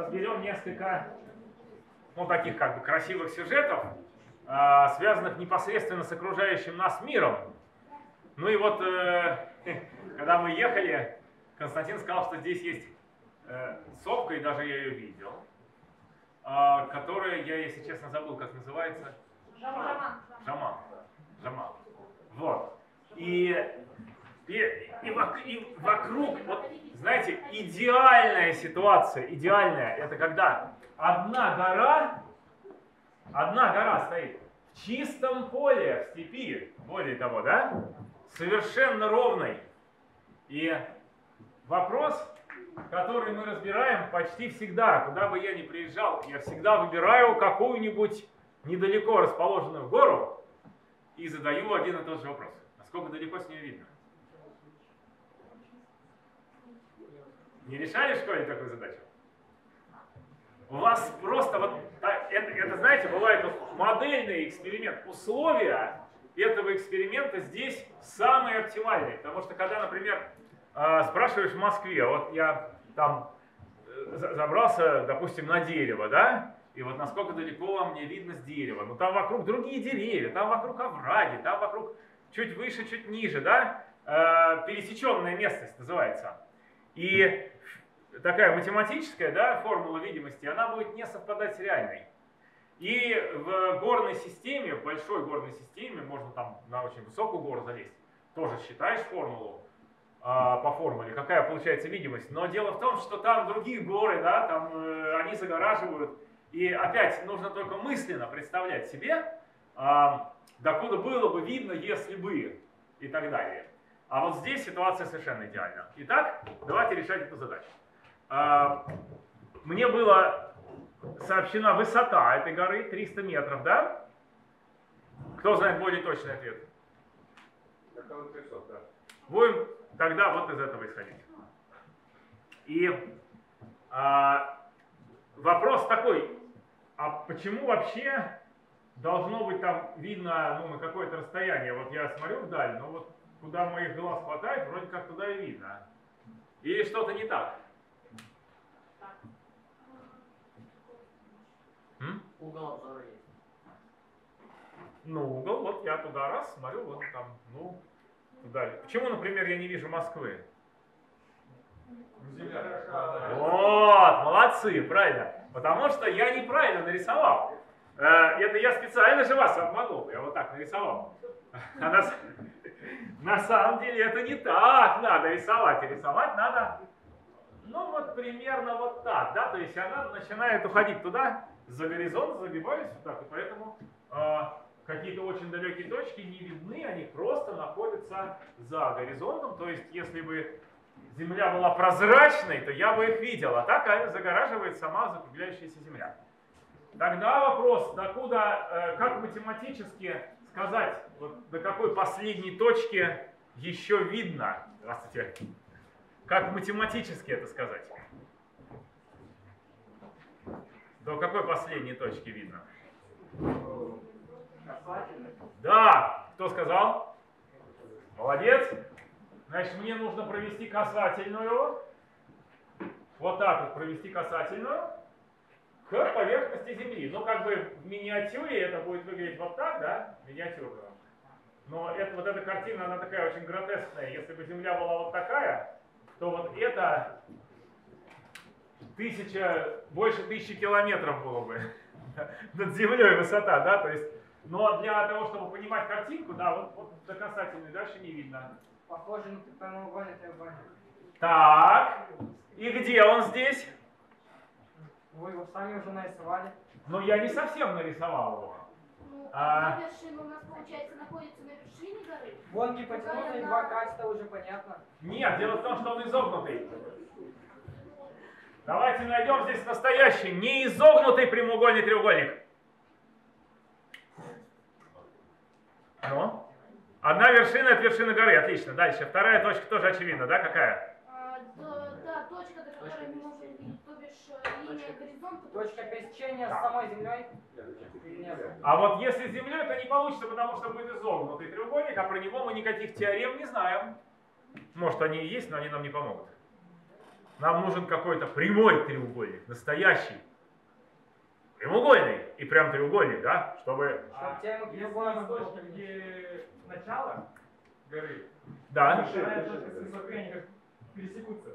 разберем несколько, ну, таких как бы красивых сюжетов, э, связанных непосредственно с окружающим нас миром. Ну и вот, э, когда мы ехали, Константин сказал, что здесь есть э, сопка, и даже я ее видел, э, которая, я, если честно, забыл, как называется. Жаман. Жаман. Жаман. Вот. И, и, и, и вокруг, вот, знаете, идеальная ситуация, идеальная, это когда одна гора, одна гора стоит в чистом поле, в степи, более того, да, совершенно ровной. И вопрос, который мы разбираем почти всегда, куда бы я ни приезжал, я всегда выбираю какую-нибудь недалеко расположенную гору и задаю один и тот же вопрос. Насколько далеко с нее видно? Не решали в школе такую задачу? У вас просто вот, это, это, знаете, бывает модельный эксперимент. Условия этого эксперимента здесь самые оптимальные. Потому что когда, например, э, спрашиваешь в Москве, вот я там э, за- забрался, допустим, на дерево, да, и вот насколько далеко вам мне видно с дерева. Ну там вокруг другие деревья, там вокруг овраги, там вокруг чуть выше, чуть ниже, да, Э, пересеченная местность называется. И такая математическая да, формула видимости, она будет не совпадать с реальной. И в горной системе, в большой горной системе, можно там на очень высокую гору залезть, тоже считаешь формулу а, по формуле, какая получается видимость. Но дело в том, что там другие горы, да, там э, они загораживают. И опять нужно только мысленно представлять себе, а, докуда было бы видно, если бы, и так далее. А вот здесь ситуация совершенно идеальна. Итак, давайте решать эту задачу. А, Мне была сообщена высота этой горы 300 метров, да? Кто знает более точный ответ? Около 300, да. Будем тогда вот из этого исходить. И а, вопрос такой, а почему вообще должно быть там видно ну, на какое-то расстояние? Вот я смотрю вдаль, но вот куда моих глаз хватает, вроде как туда и видно. Или что-то не так? М? Угол обзора есть. Ну, угол, вот я туда раз, смотрю, вот там, ну, туда. Почему, например, я не вижу Москвы? Земля. Вот, молодцы, правильно. Потому что я неправильно нарисовал. Э, Это я специально же вас обманул. Я вот так нарисовал. А на, на самом деле это не так надо рисовать. И рисовать надо, ну вот примерно вот так, да. То есть она начинает уходить туда, за горизонт, загибаясь вот так. И поэтому э, какие-то очень далекие точки не видны, они просто находятся за горизонтом. То есть если бы Земля была прозрачной, то я бы их видел, а так она загораживает сама закругляющаяся Земля. Тогда вопрос, докуда, э, как математически сказать, вот до какой последней точки еще видно, здравствуйте, как математически это сказать? До какой последней точки видно? Да, кто сказал? Молодец. Значит, мне нужно провести касательную. Вот так вот провести касательную к поверхности Земли. Ну, как бы в миниатюре это будет выглядеть вот так, да? Миниатюрно. Но это, вот эта картина, она такая очень гротескная. Если бы Земля была вот такая, то вот это тысяча, больше тысячи километров было бы над Землей высота, да? То есть, но для того, чтобы понимать картинку, да, вот, вот до касательной дальше не видно. Похоже на прямоугольный треугольник. Так, и где он здесь? Вы его сами уже нарисовали. Ну, я не совсем нарисовал его. Ну, А. одна вершина у нас, получается, находится на вершине горы. Вон гипотенуза и два качества уже понятно. Нет, дело в том, что он изогнутый. Давайте найдем здесь настоящий, не изогнутый прямоугольный треугольник. Ну? Одна вершина от вершины горы, отлично. Дальше. Вторая точка тоже очевидна, да, какая? А, да, да, точка, до которой мы можем видеть, то бишь э, линия горизонта. Точка пересечения Да. с самой землей нет? А вот если с Землей, то не получится, потому что будет изогнутый треугольник, а про него мы никаких теорем не знаем. Может, они и есть, но они нам не помогут. Нам нужен какой-то прямой треугольник, настоящий. Прямоугольный и прям треугольник, да, чтобы... Чтоб тему к Если точки, где начало горы, Да, начиная точка с высоты, они как пересекутся.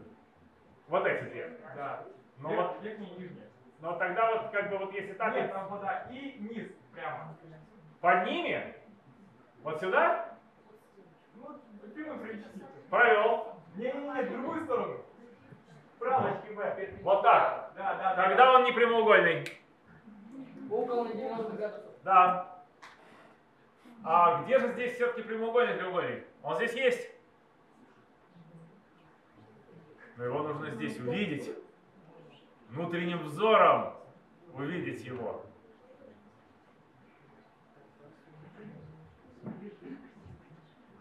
вот эти две. Да. Ну Верх- вот, Верхняя и нижняя. но тогда вот как бы вот если так Нет, там вода и низ прямо. под ними, вот сюда, Ну, прямую провести. провел, Не-не-не, в другую сторону. Вправо, Б. вот так. Да, да, да. Тогда он не прямоугольный. Угол на 90 градусов. Да. А где же здесь все-таки прямоугольный треугольник? Он здесь есть. Но его нужно здесь увидеть. Внутренним взором увидеть его.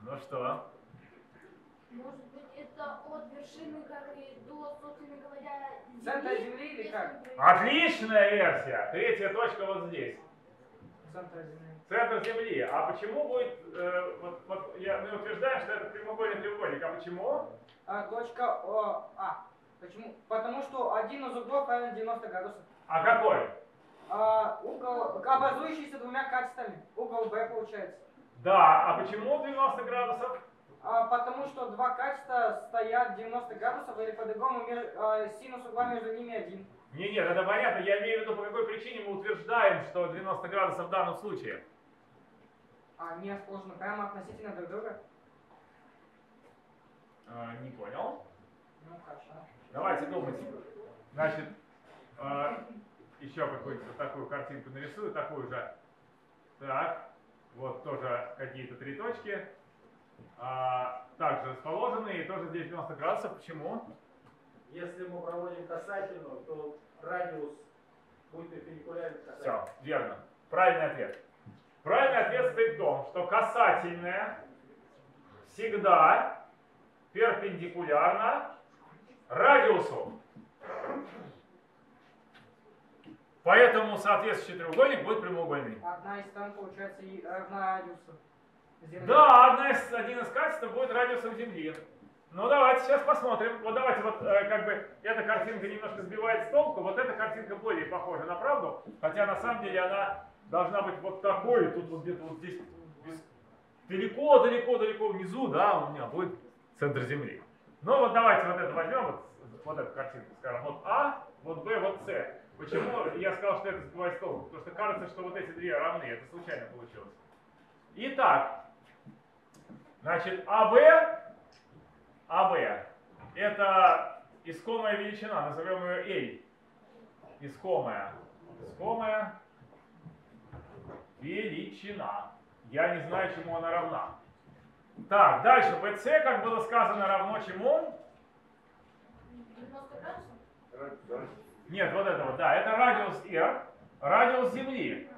Ну что? Может это от вершины горы до, собственно говоря, Центра земли или как? Отличная версия. Третья точка вот здесь. Центр земли. Центр Земли. А почему будет, э, вот, вот я, мы утверждаем, что это прямоугольный треугольник. А почему? А, точка О, А. Почему? Потому что один из углов равен 90 градусов. А какой? А, угол, образующийся двумя качествами. Угол Б получается. Да, а почему 90 градусов? А, потому что два качества стоят 90 градусов, или по-другому а, синус угла между ними один. Не, нет, это понятно. Я имею в виду, по какой причине мы утверждаем, что 90 градусов в данном случае. А они расположены прямо относительно друг друга. Э, не понял. Ну хорошо. Давайте думать. Значит, э, еще какую-то такую картинку нарисую, такую же. Так, вот тоже какие-то три точки. А, также расположены, и тоже здесь 90 градусов. Почему? Если мы проводим касательную, то радиус будет перпендикулярен касательной. Все, верно. Правильный ответ. Правильный ответ стоит в том, что касательная всегда перпендикулярна радиусу. Поэтому соответствующий треугольник будет прямоугольный. Одна из сторон получается и равна радиусу Да, одна из, один из качеств будет радиусом Земли. Ну давайте сейчас посмотрим. Вот давайте вот э, как бы эта картинка немножко сбивает с толку, вот эта картинка более похожа на правду, хотя на самом деле она должна быть вот такой, тут вот где-то вот здесь далеко-далеко-далеко внизу, да, у меня будет центр Земли. Ну вот давайте вот это возьмем, вот, вот эту картинку, скажем, вот А, вот Б, вот С. Почему я сказал, что это сбивает с толку? Потому что кажется, что вот эти две равны, это случайно получилось. Итак, значит, АБ, АБ, это искомая величина, назовем ее L. Искомая, искомая величина. Я не знаю, чему она равна. Так, дальше, BC, как было сказано, равно чему? 90 градусов? Раз, Нет, вот это вот, да, это радиус R, радиус Земли.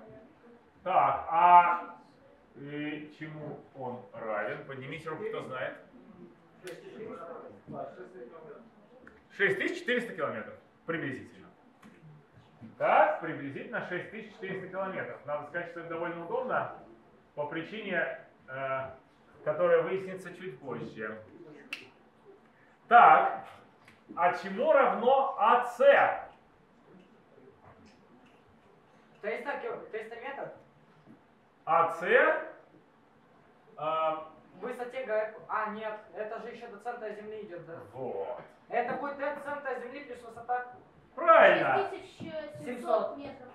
Так, а э, чему он равен? Поднимите руку, кто знает. 6400 километров, приблизительно. Так, приблизительно 6400 километров. Надо сказать, что это довольно удобно по причине, э, которая выяснится чуть позже. Так, а чему равно АС? 300, кил- 300 метров АС э, в высоте горы. А, нет, это же еще до центра Земли идет, да? вот. Это будет от центра Земли плюс высота. Правильно. 6700 700. метров.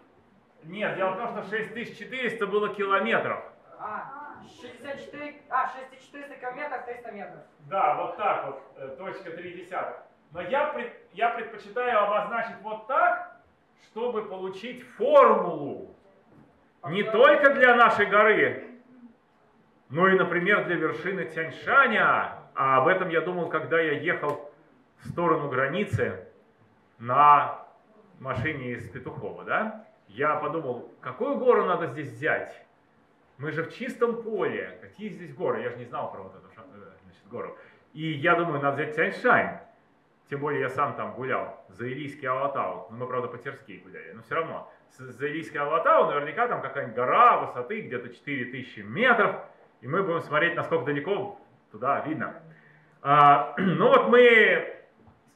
Нет, дело в том, что 6400 было километров. А, 64, а, 6400 километров, 300 метров. Да, вот так вот, э, точка 3 десятых. Но я, пред- я предпочитаю обозначить вот так, чтобы получить формулу. Не только для нашей горы, но и, например, для вершины Тяньшаня. А об этом я думал, когда я ехал в сторону границы на машине из Петухова, да? Я подумал, какую гору надо здесь взять? Мы же в чистом поле. Какие здесь горы? Я же не знал про вот эту э, значит, гору. И я думаю, надо взять Тяньшань. Тем более я сам там гулял. За Илийский Алатау. Ну, мы, правда, по Терские гуляли. Но все равно. С- За Илийский Алатау наверняка там какая-нибудь гора высоты где-то 4000 метров. И мы будем смотреть, насколько далеко туда видно. А, ну вот мы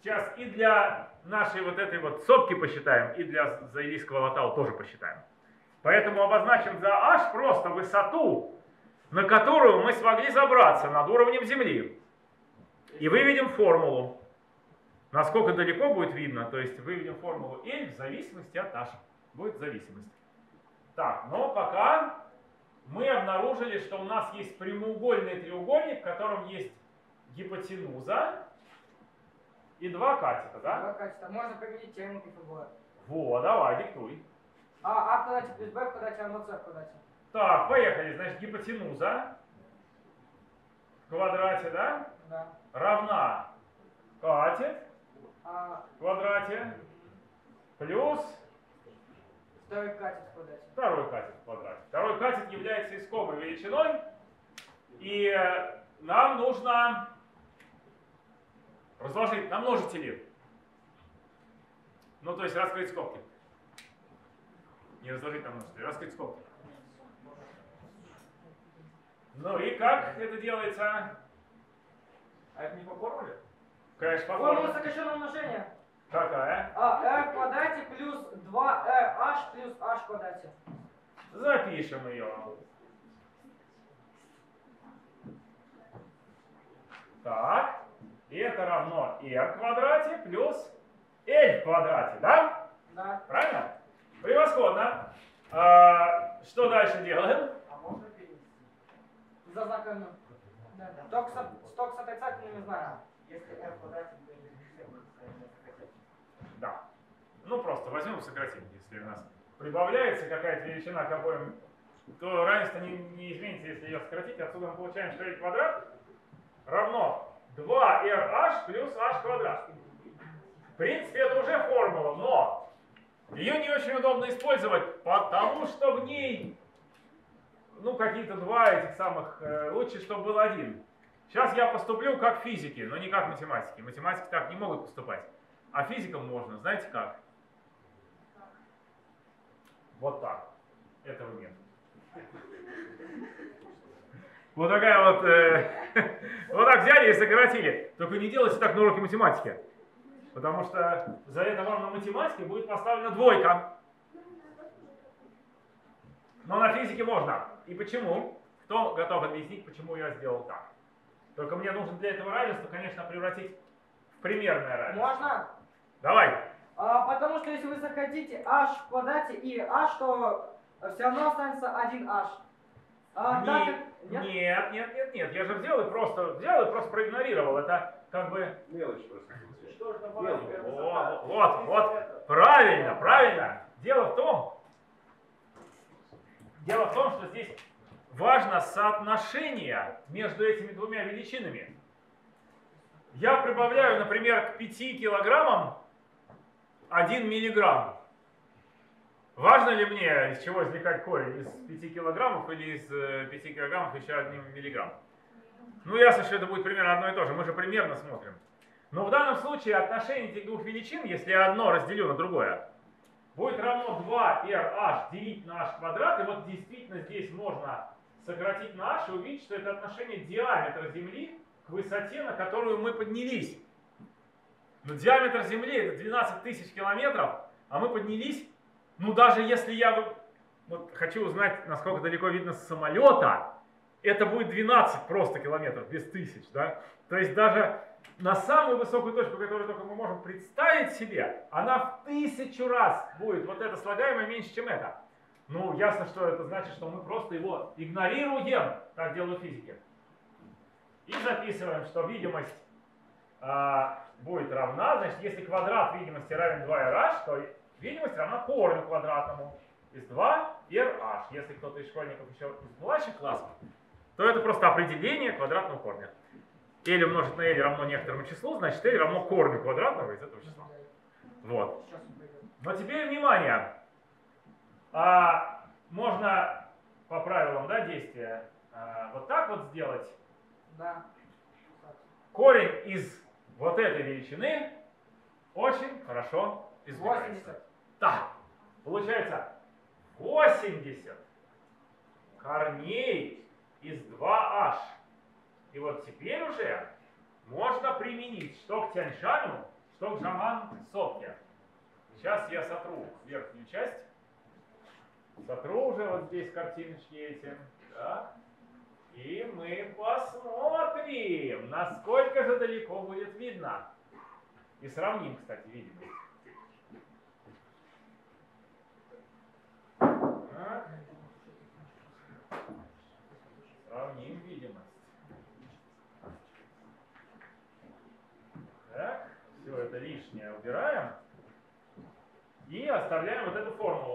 Сейчас и для нашей вот этой вот сопки посчитаем, и для заилийского латау тоже посчитаем. Поэтому обозначим за h просто высоту, на которую мы смогли забраться над уровнем Земли. И выведем формулу. Насколько далеко будет видно, то есть выведем формулу L в зависимости от h. Будет зависимость. Так, но пока мы обнаружили, что у нас есть прямоугольный треугольник, в котором есть гипотенуза и два катета, да? Два качества. Можно применить теорему Пифагора. Во, давай, диктуй. А, а в квадрате плюс b в квадрате равно c в квадрате. Так, поехали. Значит, гипотенуза в квадрате, да, Да. равна катет А в квадрате плюс второй катет в квадрате. второй катет в квадрате. Второй катет является искомой величиной, и э, нам нужно разложить на множители. Ну, то есть раскрыть скобки. Не разложить на множители, раскрыть скобки. Ну и как это делается? А это не по формуле? Конечно, по Формула формуле. сокращенного умножения. Какая? А, r в квадрате плюс 2rh плюс h в квадрате. Запишем ее. Так, и это равно r в квадрате плюс l в квадрате, да? Да. Правильно? Превосходно. А, что дальше делаем? А можно перенести? За знаком. Да, да. Только с, только с отрицательными знаками. Если r в квадрате, Да. Ну просто возьмем и сократим. Если у нас прибавляется какая-то величина к обоим, то равенство не, не изменится, если ее сократить. Отсюда мы получаем, что l квадрат равно 2rh плюс h квадрат. В принципе, это уже формула, но ее не очень удобно использовать, потому что в ней ну, какие-то два этих самых, э, лучше, чтобы был один. Сейчас я поступлю как физики, но не как математики. Математики так не могут поступать. А физикам можно, знаете как? Вот так. Этого нет. Вот такая вот, э, вот так взяли и сократили. Только не делайте так на уроке математики. Потому что за это вам на математике будет поставлена двойка. Но на физике можно. И почему? Кто готов объяснить, почему я сделал так? Только мне нужно для этого равенства, конечно, превратить в примерное равенство. Можно? Давай. А, потому что если вы сократите h в квадрате и h, то все равно останется 1h. А, Не- так Нет? Нет, нет, нет, нет. Я же взял и просто взял и просто проигнорировал. Это как бы Мелочь просто. Что же там маленькая вот, вот, вот. Правильно, правильно. Дело в том, дело в том, что здесь важно соотношение между этими двумя величинами. Я прибавляю, например, к 5 килограммам 1 миллиграмм. Важно ли мне, из чего извлекать корень? Из 5 килограммов или из э, 5 килограммов еще 1 миллиграмм? Ну, ясно, что это будет примерно одно и то же. Мы же примерно смотрим. Но в данном случае отношение этих двух величин, если я одно разделю на другое, будет равно 2rh делить на h квадрат. И вот действительно здесь можно сократить на h и увидеть, что это отношение диаметра Земли к высоте, на которую мы поднялись. Но диаметр Земли это 12 тысяч километров, а мы поднялись, ну даже если я вот- хочу узнать, насколько далеко видно с самолета, это будет 12 просто километров, без тысяч, да? То есть даже на самую высокую точку, которую только мы можем представить себе, она в тысячу раз будет вот это слагаемое меньше, чем это. Ну, ясно, что это значит, что мы просто его игнорируем, так делают физики. И записываем, что видимость а, будет равна, значит, если квадрат видимости равен 2rh, то видимость равна корню квадратному из 2rh. Если кто-то из школьников еще из младших классов, то это просто определение квадратного корня. L умножить на L равно некоторому числу, значит L равно корню квадратного из этого числа. Вот. Но теперь внимание. А, можно по правилам да, действия а, вот так вот сделать. Да. Корень из вот этой величины очень хорошо извлекается. 80. Так, получается 80 корней из 2h. И вот теперь уже можно применить что к Тяньшаню, Что Джаман Сопья. Сейчас я сотру верхнюю часть. Сотру уже вот здесь картиночки эти. Так. И мы посмотрим, насколько же далеко будет видно. И сравним, кстати, видимость. Сравним видимость. Так, все это лишнее убираем. И оставляем вот эту формулу.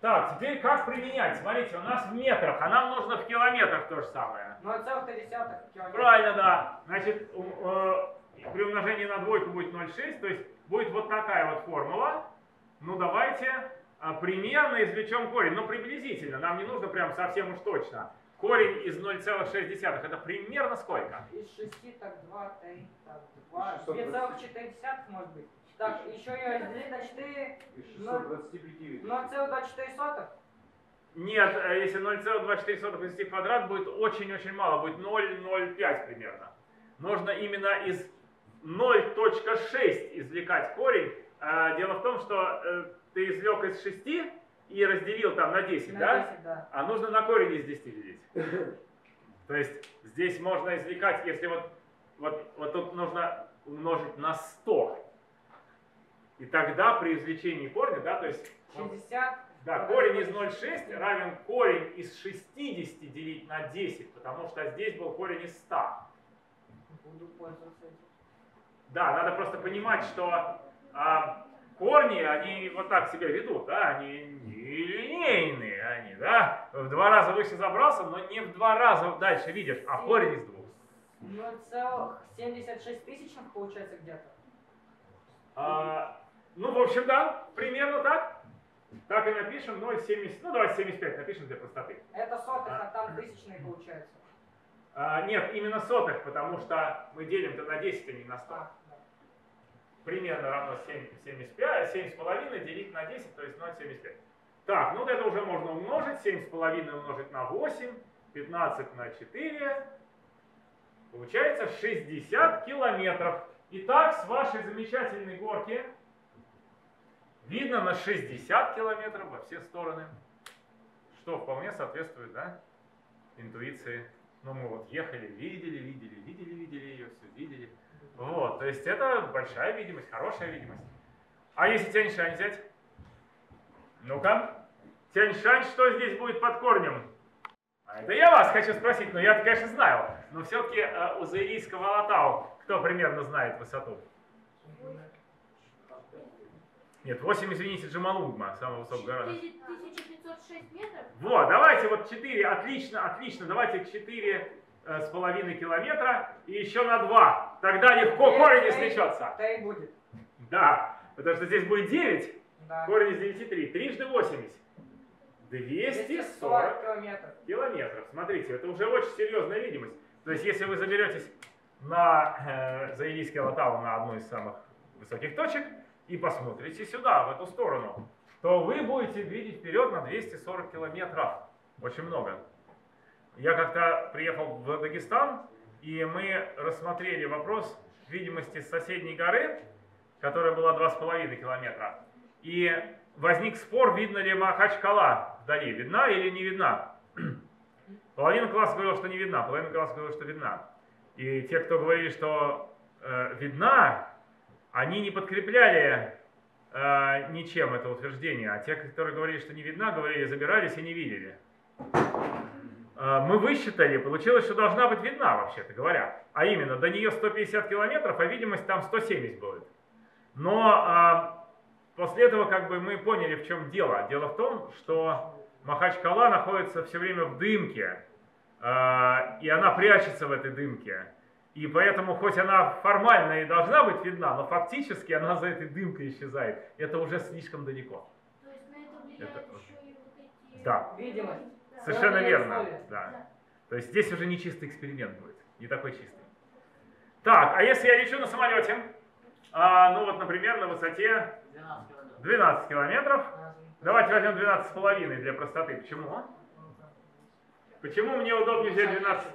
Так, теперь как применять? Смотрите, у нас в метрах, а нам нужно в километрах то же самое. 0,3 километра. Правильно, да. Значит, э, при умножении на двойку будет 0,6, то есть будет вот такая вот формула. Ну давайте а, примерно извлечем корень, ну приблизительно, нам не нужно прям совсем уж точно. Корень из 0,6 это примерно сколько? Из 6, так 2, 3, так 2, 620. 2,4 может быть. Так, еще ее разделить на 4, Из 625 ведь. 0,24. Нет, э, если 0,24 возвести в квадрат, будет очень-очень мало, будет 0,05 примерно. Нужно именно из 0.6 извлекать корень. А, Дело в том, что э, ты извлек из 6 и разделил там на 10, На да? 10, да. А нужно на корень из 10 делить. То есть здесь можно извлекать, если вот, вот, вот тут нужно умножить на 100. И тогда при извлечении корня, да, то есть 60. да, корень из 0,6 равен корень из 60 делить на 10, потому что здесь был корень из 100. Буду пользоваться. Да, надо просто понимать, что а, корни, они вот так себя ведут, да, они не линейные, они, да, в два раза выше забрался, но не в два раза дальше видишь, а корень из двух. 0,76 тысячных получается где-то. А, ну, в общем, да, примерно так. Так и напишем 0,70, ну давайте 75 напишем для простоты. Это сотых, а там тысячные получается. А, нет, именно сотых, потому что мы делим-то на 10, а не на 100. А, да. примерно равно 7, 75, 7,5 делить на 10, то есть 0,75. Так, ну вот это уже можно умножить, 7,5 умножить на 8, 15 на 4, получается 60 километров. Итак, с вашей замечательной горки видно на 60 километров во все стороны, что вполне соответствует, да, интуиции. Ну, мы вот ехали, видели, видели, видели, видели ее, все видели. Вот, то есть это большая видимость, хорошая видимость. А если Тяньшань взять? Ну-ка. Тяньшань, что здесь будет под корнем? А это я вас хочу спросить, но я-то, конечно, знаю. Но все-таки у заирийского Алатау кто примерно знает высоту? Нет, 8, извините, Джамалунгма, самая высокая гора. 4506 метров? Вот, давайте вот 4, отлично, отлично, давайте 4 э, с половиной километра и еще на 2. Тогда легко корень извлечется. Да и будет. Да, потому что здесь будет 9, Да. корень из 9 3, трижды 80. 240 километров. километров. Смотрите, это уже очень серьезная видимость. То есть, если вы заберетесь на э, Заилийский Алатау, на одну из самых высоких точек, и посмотрите сюда, в эту сторону, то вы будете видеть вперед на 240 километров. Очень много. Я как-то приехал в Дагестан, и мы рассмотрели вопрос видимости соседней горы, которая была 2,5 километра. И возник спор, видно ли Махачкала вдали, видна или не видна. Половина класса говорила, что не видна, половина класса говорила, что видна. И те, кто говорили, что э, видна, они не подкрепляли э, ничем это утверждение, а те, которые говорили, что не видна, говорили, забирались и не видели. Э, мы высчитали, получилось, что должна быть видна, вообще-то говоря. А именно, до нее 150 километров, а видимость там 170 будет. Но э, после этого как бы мы поняли, в чем дело. Дело в том, что Махачкала находится все время в дымке, э, и она прячется в этой дымке. И поэтому, хоть она формально и должна быть видна, но фактически она за этой дымкой исчезает. Это уже слишком далеко. То есть на это влияет Это- еще и вот эти... Да. Видимость. Совершенно верно. Да. То есть здесь уже не чистый эксперимент будет, не такой чистый. Так, а если я лечу на самолете, а, ну вот, например, на высоте 12 километров, давайте возьмем 12 с половиной для простоты. Почему? Почему мне удобнее взять 12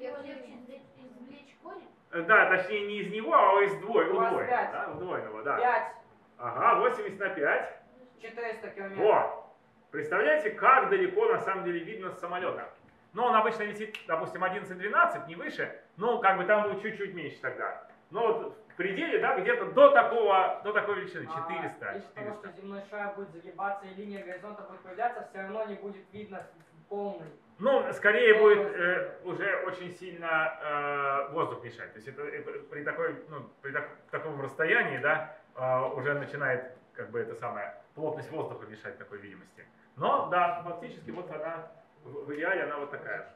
легче извлечь- корень? э, да, точнее не из него, а из двое, У вас удвоенного, пять. да, удвоенного, да. 5, Ага, 80 на 5. 400 километров. Во! Представляете, как далеко на самом деле видно с самолета. Ну, он обычно летит, допустим, 11-12, не выше, но как бы там будет чуть-чуть меньше тогда. Но вот в пределе, да, где-то до такого, до такой величины, 400, А, из-за того, 400. что земной шар будет загибаться и линия горизонта будет появляться, все равно не будет видно полный. Ну, скорее будет э, уже очень сильно э, воздух мешать. То есть это, это при, такой, ну, при так- таком расстоянии, да, э, уже начинает, как бы, это самое, плотность воздуха мешать такой видимости. Но, да, фактически вот она, в, идеале она вот такая.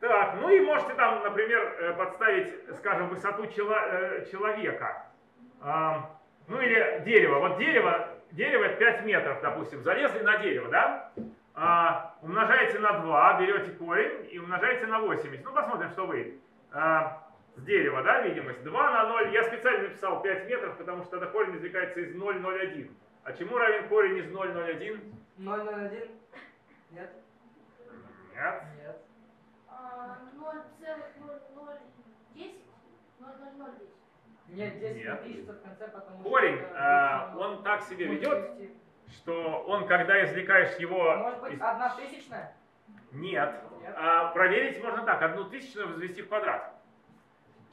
Так, ну и можете там, например, э, подставить, скажем, высоту чело- э, человека. А, ну или дерево. Вот дерево, дерево 5 метров, допустим, залезли на дерево, да? А, умножаете на 2, берете корень и умножаете на 80. Ну, посмотрим, что выйдет. А, с дерева, да, видимость? 2 на 0. Я специально написал 5 метров, потому что тогда корень извлекается из 0,01. А чему равен корень из 0,01? 001? Нет? Нет. Нет. А, 0,0010? 0,0010. Нет, 10 Нет. не пишется в конце, потому что... Корень, а, обычно он так себе ведет. Что он, когда извлекаешь его... Может быть, из- одна тысячная? Нет. Нет. А, проверить можно так. Одну тысячную возвести в квадрат.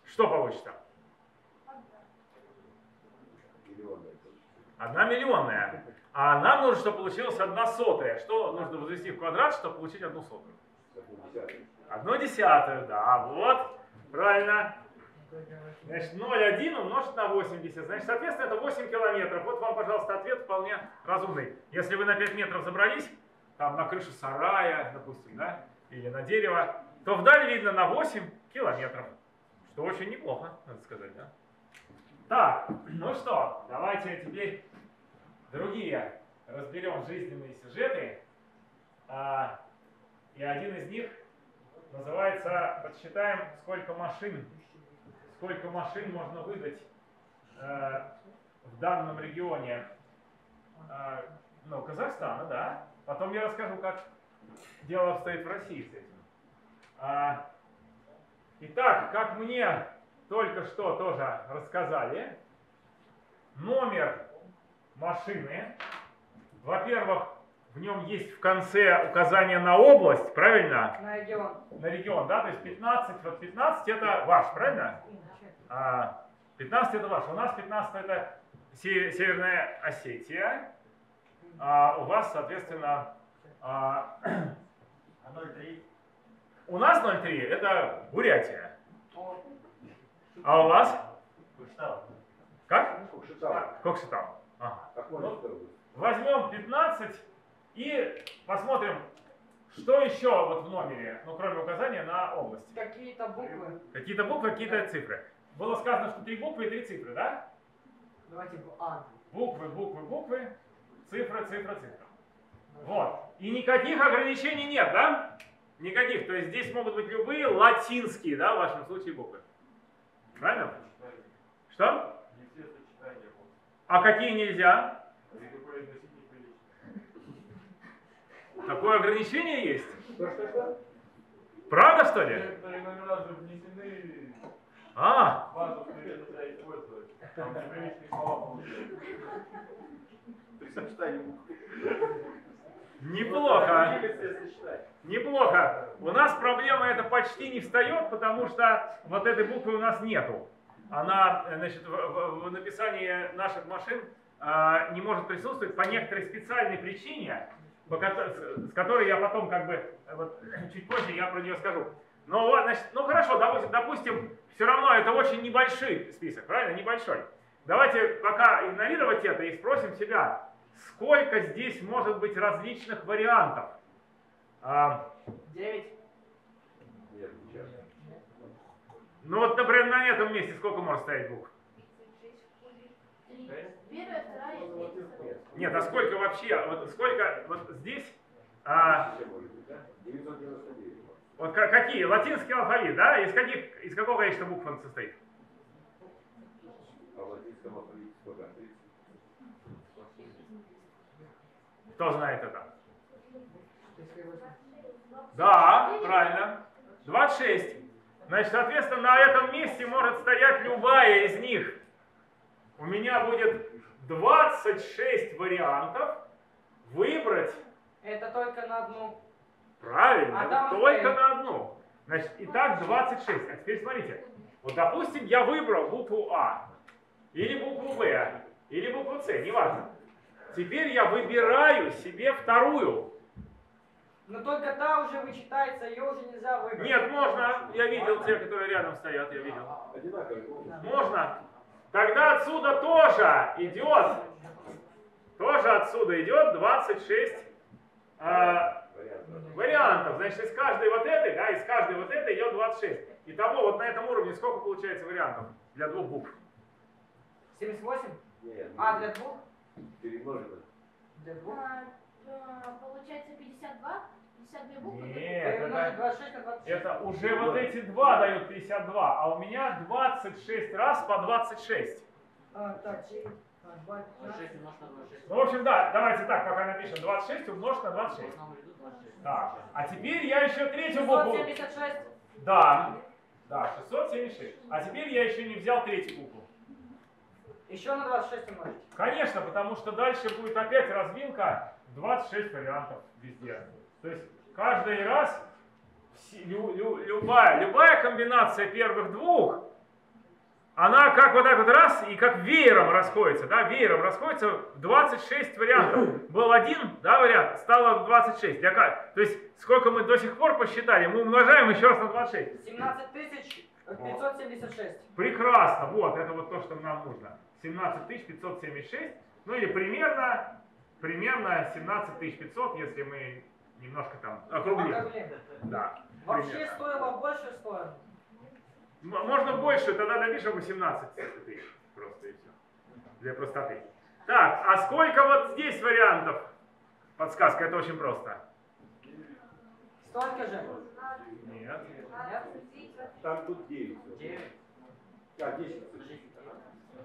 Что получится? Одна миллионная. А нам нужно, чтобы получилась одна сотая. Что нужно возвести в квадрат, чтобы получить одну сотую? Одну десятую, да, вот. Правильно. Значит, 0,1 умножить на 80. Значит, соответственно, это 8 километров. Вот вам, пожалуйста, ответ вполне разумный. Если вы на 5 метров забрались, там на крышу сарая, допустим, да, или на дерево, то вдаль видно на 8 километров. Что очень неплохо, надо сказать, да? Так, ну что, давайте теперь другие разберем жизненные сюжеты. А, и один из них называется «Подсчитаем, сколько машин, сколько машин можно выдать э, в данном регионе э, ну, Казахстана, да. Потом я расскажу, как дело обстоит в России с этим. А, итак, как мне только что тоже рассказали, номер машины, во-первых, в нем есть в конце указание на область, правильно? На регион. На регион, да, то есть 15, вот 15 это ваш, правильно? А, 15 это ваш. У нас 15 это Се- Северная Осетия. А у вас, соответственно, а, А 0,3? у нас 0,3 это Бурятия. А у вас? Курштал. Как? Кокшетау. Кокшетау. Ага. Вторую? Возьмем 15 и посмотрим, что еще вот в номере, ну кроме указания на область. Какие-то буквы. Какие-то буквы, какие-то цифры. Было сказано, что три буквы и три цифры, да? Давайте А. Буквы, буквы, буквы, цифра, цифра, цифра. Вот. И никаких ограничений нет, да? Никаких. То есть здесь могут быть любые латинские, да, в вашем случае буквы. Правильно? Что? А какие нельзя? Такое ограничение есть? Правда, что ли? Некоторые номера же внесены А, базу, нельзя использовать. Там неприличные слова. При сочетании неплохо. Неплохо. У нас проблема эта почти не встает, потому что вот этой буквы у нас нету. Она, значит, в, написании наших машин а, не может присутствовать по некоторой специальной причине, по с которой я потом как бы, вот, чуть позже я про нее скажу. Ну, ладно, значит, ну хорошо, допустим, допустим, все равно это очень небольшой список, правильно? Небольшой. Давайте пока игнорировать это и спросим себя, сколько здесь может быть различных вариантов? А, девять. Ну вот, например, на этом месте сколько может стоять букв? Нет, а сколько вообще? Вот сколько вот здесь? А, 991 вот ка- какие? Латинский алфавит, да? Из каких? Из какого количества букв он состоит? А в латинском алфавите сколько? 30? Кто знает это? Да, правильно. 26. Значит, соответственно, на этом месте может стоять любая из них. У меня будет 26 вариантов выбрать Это только на одну. Правильно, А там только на одну. Значит, итак, 26. А теперь смотрите. Вот, допустим, я выбрал букву А, или букву Б, или букву С, неважно. Теперь я выбираю себе вторую. Но только та уже вычитается, ее уже нельзя выбрать. Нет, можно. Я видел те, которые рядом стоят, я видел. Одинаковые, помните? Можно. Тогда отсюда тоже идет, тоже отсюда идет 26 а, Вариантов. Значит, из каждой вот этой, да, из каждой вот этой идет 26. Итого вот на этом уровне сколько получается вариантов для двух букв? 78? Нет, А, для двух? перемножено. Для двух? А, а, Получается 52? 52 буквы? Нет, это, 26 на 26. это уже вот эти два дают 52, а у меня 26 раз по 26. А, так. Ну, в общем, да, давайте так, пока напишем 26 умножить на 26. Так, а теперь я еще третью букву... 676. Да, да, 676. А теперь я еще не взял третью букву. Еще на 26 умножить. Конечно, потому что дальше будет опять развилка 26 вариантов везде. То есть каждый раз любая, любая комбинация первых двух, она как вот так вот раз и как веером расходится, да, веером расходится в 26 вариантов. Был один, да, вариант, стало 26. Я как- то есть сколько мы до сих пор посчитали, мы умножаем еще раз на 26. 17 тысяч 576. Прекрасно, вот, это вот то, что нам нужно. 17 576, ну или примерно, примерно 17 500, если мы немножко там округлим. Да, Вообще примерно. стоило больше стоит. Можно больше, тогда напишем 18 тысяч, просто и все, для простоты. Так, а сколько вот здесь вариантов? Подсказка, это очень просто. Столько же. Нет. Там тут 9. 9. А, 10.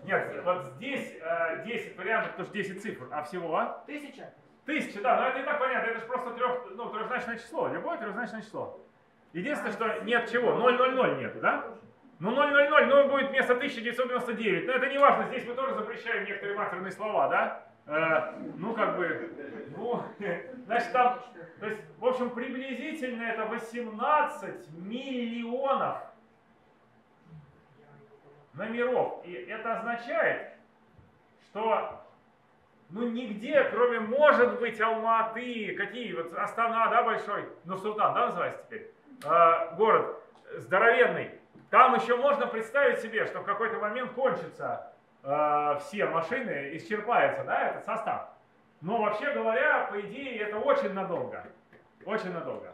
Нет, вот здесь э, 10 вариантов, потому что 10 цифр, а всего а? Тысяча. Тысяча, да, но это и так понятно, это же просто трех, ну, трехзначное число, любое трехзначное число. Единственное, что нет чего, 000 нету, да? Ну 000, ну будет вместо 1999, но это не важно, здесь мы тоже запрещаем некоторые матерные слова, да? Э, ну как бы, ну, значит там, то есть, в общем, приблизительно это 18 миллионов номеров. И это означает, что ну нигде, кроме, может быть, Алматы, какие, вот Астана, да, большой, ну Султан, да, называется теперь, э, город здоровенный, там еще можно представить себе, что в какой-то момент кончатся э, все машины, исчерпается, да, этот состав. Но вообще говоря, по идее, это очень надолго, очень надолго.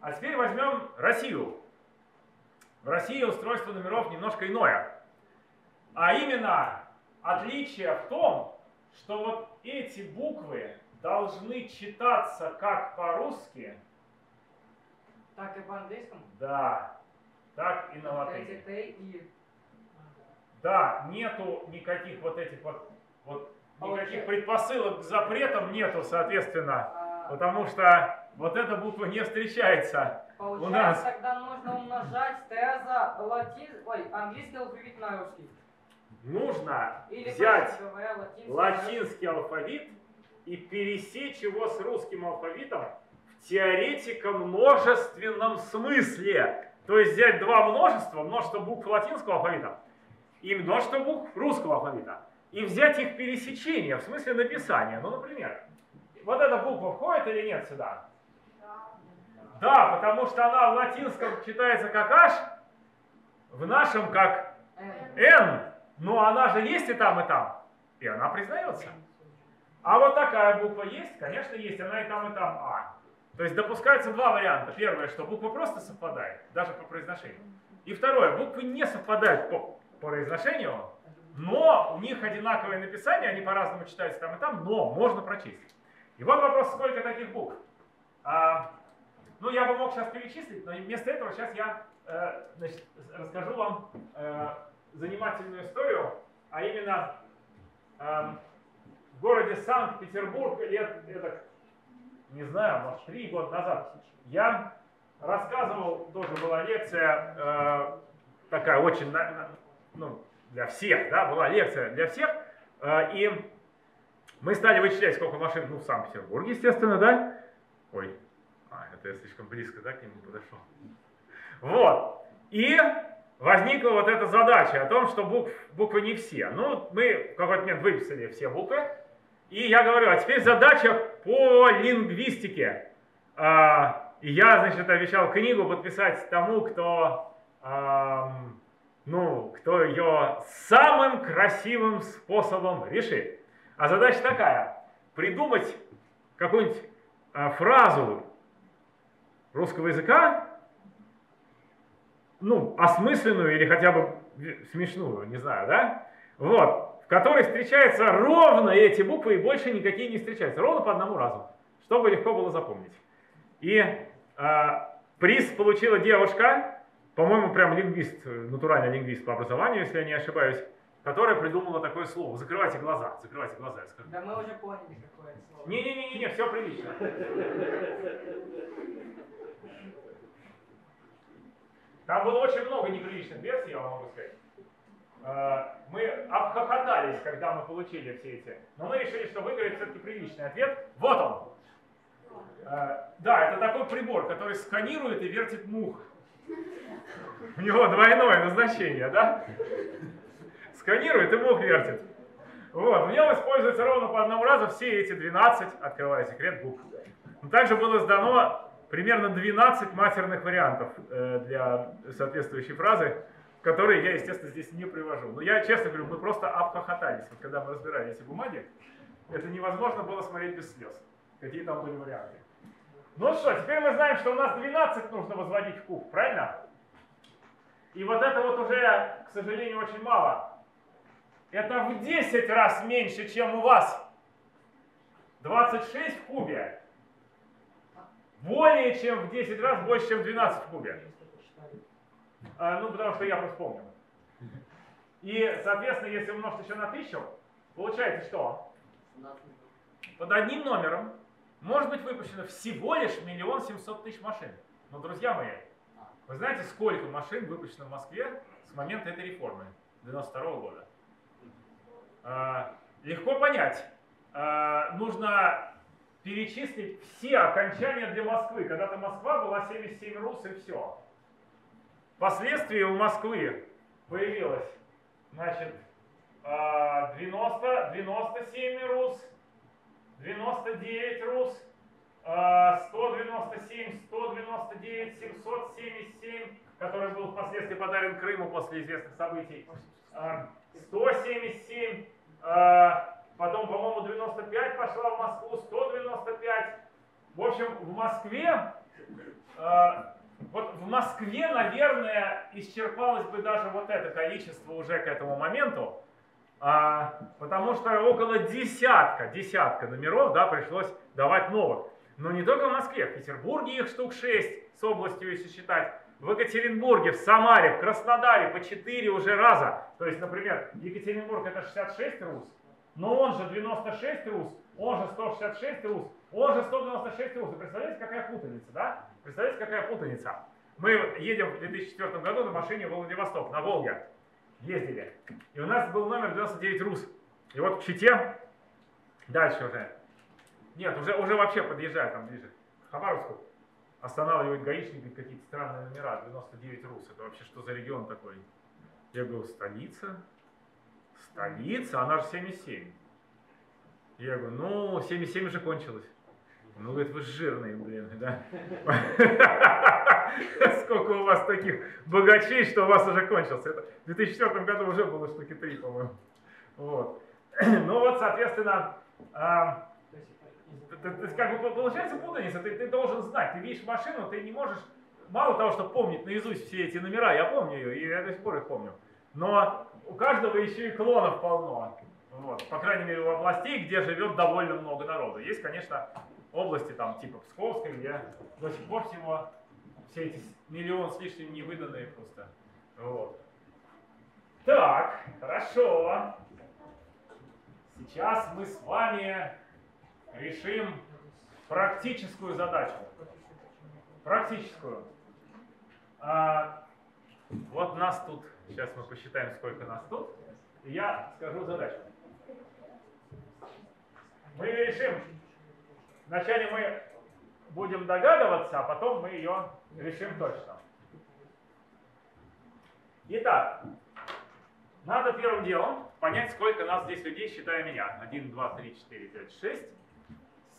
А теперь возьмем Россию. В России устройство номеров немножко иное. А именно, отличие в том, что вот эти буквы должны читаться как по-русски, Так и по-английскому. да, так и на латыни. Да, нету никаких вот этих вот, вот никаких Получается- предпосылок к запретам нету, соответственно, а, потому что вот эта буква не встречается. Получается, нас- тогда нужно умножать теза латин... Ой, английский алфавит на русский. Нужно Или, взять говоря, латинский. латинский алфавит и пересечь его с русским алфавитом в теоретико-множественном смысле. То есть взять два множества, множество букв латинского алфавита и множество букв русского алфавита, и взять их пересечение, в смысле написания. Ну, например, вот эта буква входит или нет сюда? Да, потому что она в латинском читается как H, в нашем как. N, но она же есть и там, и там. И она признается. А вот такая буква есть? Конечно, есть. Она и там, и там А. То есть допускаются два варианта. Первое, что буква просто совпадает, даже по произношению. И второе, буквы не совпадают по произношению, но у них одинаковое написание, они по-разному читаются там и там, но можно прочесть. И вот вопрос, сколько таких букв? А, ну, я бы мог сейчас перечислить, но вместо этого сейчас я э, значит, расскажу вам э, занимательную историю, а именно эм, в городе Санкт-Петербург лет, это, не знаю, может, три года назад, я рассказывал, тоже была лекция, э, такая очень, на- на- ну, для всех, да, была лекция для всех, э, и мы стали вычислять, сколько машин, ну, в Санкт-Петербурге, естественно, да? Ой, а, это я слишком близко, да, к нему подошел. Вот. И возникла вот эта задача о том, что букв, буквы не все. Ну, мы в какой-то момент выписали все буквы. И я говорю, а теперь задача по лингвистике. А, я, значит, обещал книгу подписать тому, кто, ам, ну, кто ее самым красивым способом решит. А задача такая, придумать какую-нибудь а, фразу русского языка, ну, осмысленную или хотя бы смешную, не знаю, да? Вот, в которой встречаются ровно эти буквы и больше никакие не встречаются, ровно по одному разу, чтобы легко было запомнить. И а, приз получила девушка, по-моему, прям лингвист, э, натуральный лингвист по образованию, если я не ошибаюсь, которая придумала такое слово. Закрывайте глаза, закрывайте глаза, я скажу. Да мы уже поняли, какое слово. Не-не-не, все прилично. Там было очень много неприличных версий, я вам могу сказать. Э, Мы обхохотались, когда мы получили все эти. Но мы решили, что выберем все-таки приличный ответ. Вот он. Э, Да, это такой прибор, который сканирует и вертит мух. У него двойное назначение, да? Сканирует и мух вертит. Вот, в нем используется ровно по одному разу все эти 12, открывая секрет, букв. Также было сдано примерно 12 матерных вариантов э, для соответствующей фразы, которые я, естественно, здесь не привожу. Но я, честно говорю, мы просто обхохотались. Вот когда мы разбирали эти бумаги, это невозможно было смотреть без слез. Какие там были варианты. Ну что, теперь мы знаем, что у нас 12 нужно возводить в куб, правильно? И вот это вот уже, к сожалению, очень мало. Это в 10 раз меньше, чем у вас. 26 в кубе. Более чем в 10 раз больше, чем 12 в кубе. А, ну, потому что я просто помню. И, соответственно, если умножить еще на 1000, получается что? Под одним номером может быть выпущено всего лишь миллион семьсот тысяч машин. Но, друзья мои, вы знаете, сколько машин выпущено в Москве с момента этой реформы 92 года? А, легко понять. А, нужно перечислить все окончания для Москвы. Когда-то Москва была 77 рус и все. Впоследствии у Москвы появилось, значит, а, 90, 97 рус, 99 рус, а, 197, 199, 777, который был впоследствии подарен Крыму после известных событий, а, 177, а, потом, по-моему, 95 пошла в Москву, 195. В общем, в Москве, а, вот в Москве, наверное, исчерпалось бы даже вот это количество уже к этому моменту, а, потому что около десятка, десятка номеров, да, пришлось давать новых. Но не только в Москве, в Петербурге их штук 6 с областью, если считать, в Екатеринбурге, в Самаре, в Краснодаре по 4 уже раза. То есть, например, Екатеринбург это 66 рус, но он же 96 рус, он же 166 рус, он же 196 рус. Вы представляете, какая путаница, да? Представляете, какая путаница? Мы едем в 2004 году на машине в Владивосток, на Волге. Ездили. И у нас был номер 99 РУС. И вот в Чите, дальше уже. Нет, уже, уже вообще подъезжает там ближе. К Хабаровску. Останавливают гаишники какие-то странные номера. 99 РУС. Это вообще что за регион такой? Я говорю, столица? Столица? Она же 77. Я говорю, ну, 77 уже кончилось. Ну, говорит, вы жирные, блин, да? Сколько у вас таких богачей, что у вас уже кончился. Это в 2004 году уже было штуки три, по-моему. Вот. Ну вот, соответственно, а, как бы получается путаница, ты, ты должен знать, ты видишь машину, ты не можешь, мало того, что помнить наизусть все эти номера, я помню ее, и я до сих пор их помню, но у каждого еще и клонов полно. Вот. По крайней мере, у областей, где живет довольно много народу. Есть, конечно, области там типа Псковской, где до сих пор всего все эти миллион с лишним не выданные просто. Вот. Так, хорошо. Сейчас мы с вами решим практическую задачу. практическую. А, вот нас тут, сейчас мы посчитаем, сколько нас тут. Я скажу задачу. Мы решим. Вначале мы будем догадываться, а потом мы ее решим точно. Итак, надо первым делом понять, сколько нас здесь людей, считая меня. 1, 2, 3, 4, 5, 6,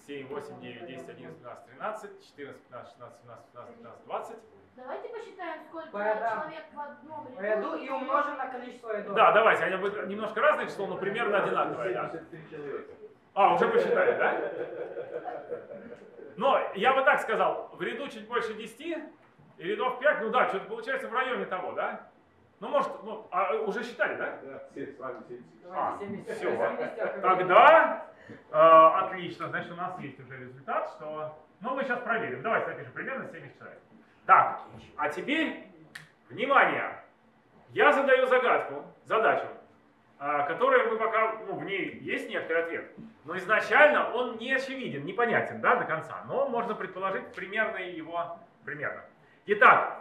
7, 8, 9, 10, 11, 12, 13, 14, 15, 16, 17, 18, 19, 20. Давайте посчитаем, сколько По рядам. человек в одном ряду и умножим на количество рядов. Да, давайте, они будут немножко разное число, но примерно одинаковое. Да. 73 человека. А, уже посчитали, да? Но я бы так сказал, в ряду чуть больше 10, и рядов 5, ну да, что-то получается в районе того, да? Ну, может, ну, а уже считали, да? Да, все с вами 70. А, Давайте 70. всё. 70, а как Тогда э, отлично, значит у нас есть уже результат, что... Ну, мы сейчас проверим. Давайте напишем примерно 70 человек. Так, а теперь, внимание, я задаю загадку, задачу, э, которая мы пока, ну, в ней есть некоторый ответ, но изначально он не очевиден, непонятен, да, до конца, но можно предположить примерно его, примерно. Итак,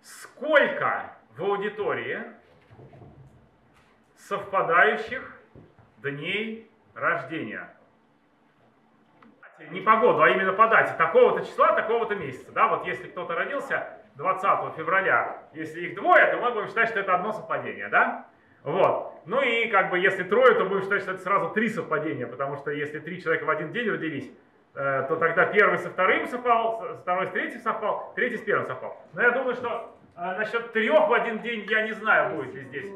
сколько в аудитории совпадающих дней рождения. Не по году, а именно по дате такого-то числа, такого-то месяца. Да? Вот если кто-то родился 20 февраля, если их двое, то мы будем считать, что это одно совпадение. Да? Вот. Ну и как бы если трое, то будем считать, что это сразу три совпадения, потому что если три человека в один день родились, э, то тогда первый со вторым совпал, со- второй с третьим совпал, третий с первым совпал. Но я думаю, что э, насчет трех в один день я не знаю, будет ли здесь.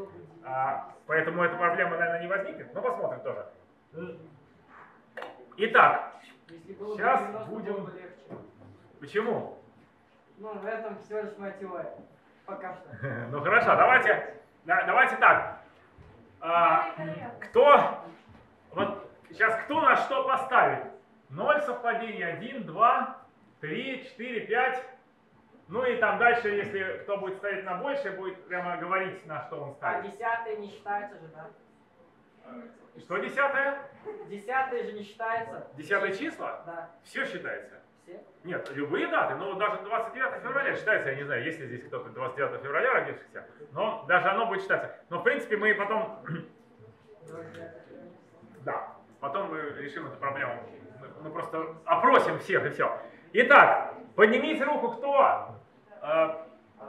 А, поэтому эта проблема, наверное, не возникнет. Но посмотрим тоже. Итак, Сейчас 90, будем- почему? Ну, в этом всего лишь моя теория. Пока что. Ну хорошо, давайте, да- давайте так. А, кто, вот сейчас кто на что поставит? 0 совпадений, 1, 2, 3, 4, 5. Ну и там дальше, если кто будет ставить на больше, будет прямо говорить, на что он А ставит. десятые не считается же, да? Что десятое? Десятые же не считается. Десятое число? Да. Все считается. Все? Нет, любые даты, но даже 29 февраля считается, я не знаю, есть ли здесь кто-то 29 февраля родившийся, но даже оно будет считаться. Но в принципе мы потом, да, потом мы решим эту проблему. Мы, просто опросим всех и все. Итак, поднимите руку, кто, э,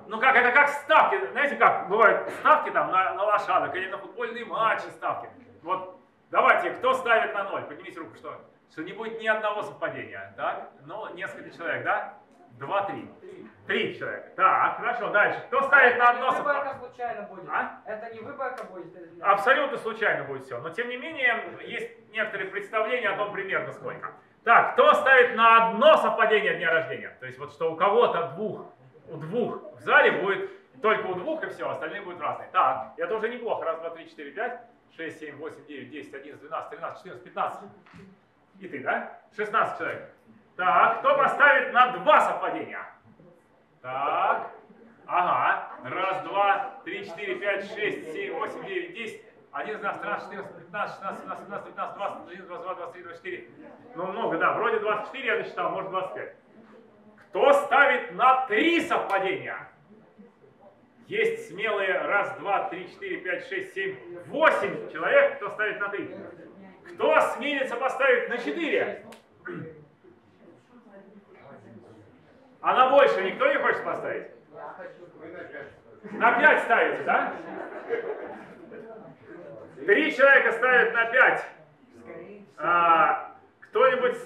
ну как, это как ставки, знаете как, бывают ставки там на, на лошадок или на футбольные матчи ставки. Вот, давайте, кто ставит на ноль, поднимите руку, что, что не будет ни одного совпадения, так? Ну, несколько человек, да? Два, три. Три человека. Так, хорошо, дальше. Кто ставит на одно совпадение? случайно будет. А? Это не выборка будет. или? Абсолютно случайно будет все. Но тем не менее, есть некоторые представления о том примерно сколько. Так, кто ставит на одно совпадение дня рождения? То есть вот что у кого-то двух, у двух в зале будет только у двух и все, остальные будут разные. Так, это уже неплохо. Раз, два, три, четыре, пять, шесть, семь, восемь, девять, десять, одиннадцать, двенадцать, тринадцать, четырнадцать, пятнадцать. И ты, да? 16 человек. Так, кто поставит на два совпадения? Так. Ага. Раз, два, три, четыре, пять, шесть, семь, восемь, девять, десять. 11, 12, 13, 14, 15, 16, 17, 18, 19, 20, 21, 22, 23, 24. Ну, много, да. Вроде 24 я досчитал, может 25. Кто ставит на три совпадения? Есть смелые раз, два, три, четыре, пять, шесть, семь, восемь человек, кто ставит на три. Кто осмелится поставить на 4? А на больше никто не хочет поставить? На 5 ставите, да? Три человека ставят на 5. Скорее всего. А, кто-нибудь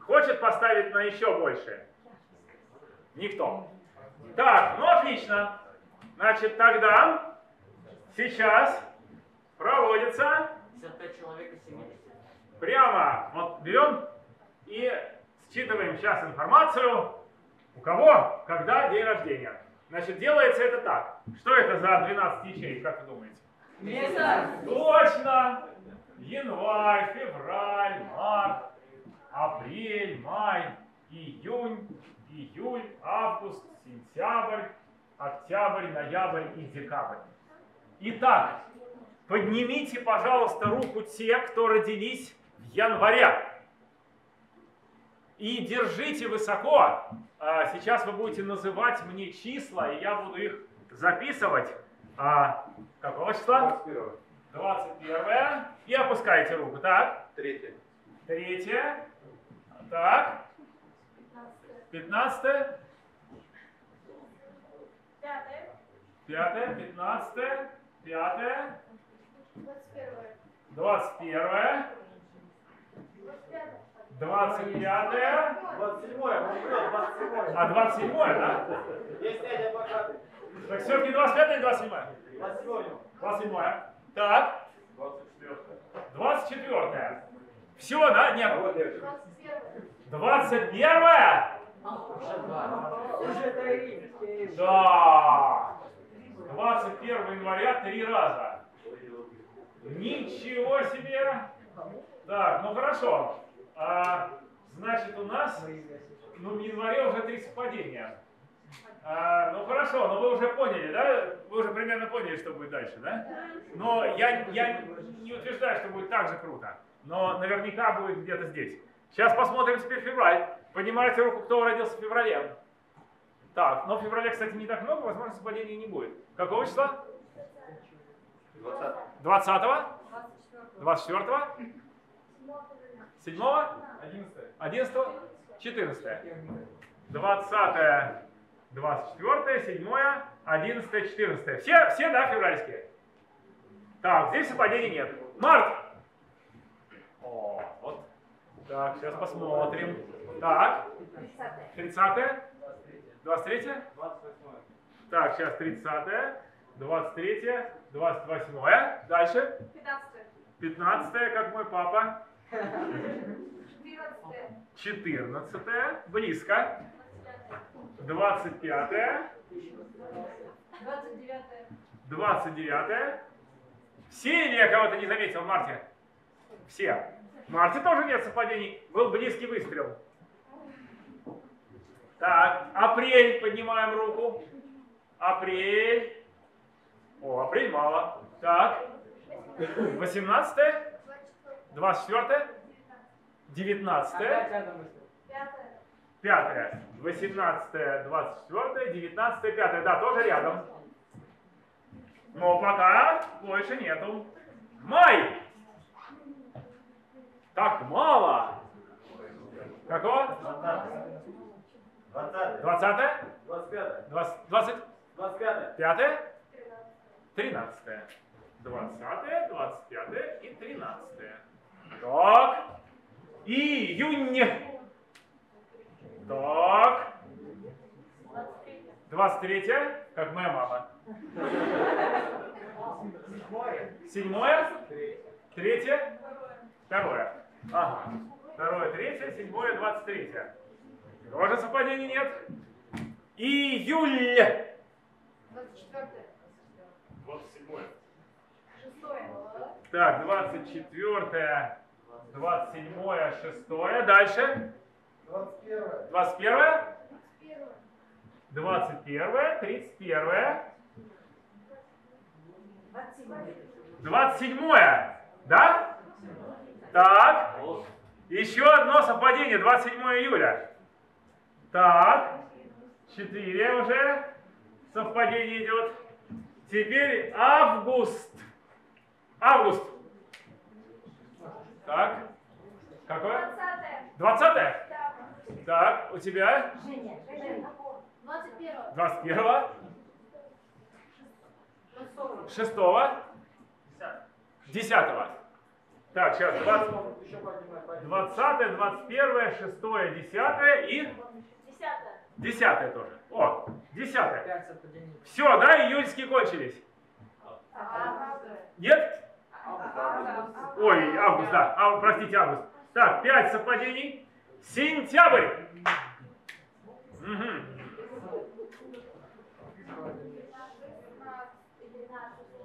хочет поставить на еще больше? Никто. Так, ну отлично. Значит, тогда сейчас проводится 55 человек из 70. Прямо вот берем и считываем сейчас информацию, у кого, когда день рождения. Значит, делается это так. Что это за 12 ячеек, как вы думаете? Месяц. Точно! Январь, февраль, март, апрель, май, июнь, июль, август, сентябрь, октябрь, ноябрь и декабрь. Итак, поднимите, пожалуйста, руку те, кто родились в январе. И держите высоко. А, Сейчас вы будете называть мне числа, и я буду их записывать. А, Какого числа? 21. 21. И опускайте руку. Так. Третье. Третье. Так. 15. Пятое. Пятое. 15. Пятое. Двадцать первое. 21. Двадцать 25. пятое. 27 он врет, 27 А 27, да? Есть Эдя адвокаты. Так все-таки 25 или 27? 27 у него. 27. Так. 24. Все, да? А Нет. вот дальше. Двадцать первое. 21. Уже это римские. Да. 21 января три раза. Ничего себе. Так, ну хорошо. А, значит, у нас ну, в январе уже три совпадения. А, ну хорошо, но вы уже поняли, да? Вы уже примерно поняли, что будет дальше, да? Но я, я не утверждаю, что будет так же круто. Но наверняка будет где-то здесь. Сейчас посмотрим теперь февраль. Поднимайте руку, кто родился в феврале. Так, но в феврале, кстати, не так много, возможно, совпадений не будет. Какого числа? 20. 20-го? 24-го? 7-го? 11. 11-го? 14 20 24 7 11 14 Все, все, да, февральские? Так, здесь совпадений нет. Март! О, вот. Так, сейчас посмотрим. Так, 30 23 Так, сейчас 30 23 28 Дальше. Пятнадцатое. 15 как мой папа. Четырнадцатое. 14 близко. 25 Двадцать девятое. 29 Все или я кого-то не заметил в марте? Все. В марте тоже нет совпадений. Был близкий выстрел. Так, апрель, поднимаем руку. Апрель. О, апрель мало. Так, 18 24 19 Опять рядом мысли. Пятое. Пятое. 18, 24, 19, 5. Да, тоже рядом. Но пока больше нету. Май! Так мало. Какого? 20. 20? 25. 20? 20? 25. 5? 13. 20, 25 и 13. Так. Июнь. Так. Двадцать третье. 23, как моя мама. Седьмое, третье, второе. Ага. Второе, третье, седьмое, двадцать третье. Тоже совпадений нет. Июль. Двадцать четвертое. Двадцать седьмое. Шестое. Так, двадцать четвертое, двадцать седьмое, шестое. Дальше. 21. Двадцать первое, Первое. двадцать первое, тридцать первое, двадцать седьмое. Да? Так. Еще одно совпадение, 27 июля. Так, 4 уже совпадение идет. Теперь август. Август. Так, какое? Двадцатое. 20 Да. Так, у тебя Женя. Женя. Двадцать первое. 21 Шестое. 6 10 Так, сейчас 20, Еще поднимай, поднимай. 20 21 6 10 и Десятое. 10 тоже. О, 10 Опять совпадение. Все, да, июльские кончились. Ага. Нет? Ой, август, да. А, простите, август. Так, 5 совпадений. Сентябрь.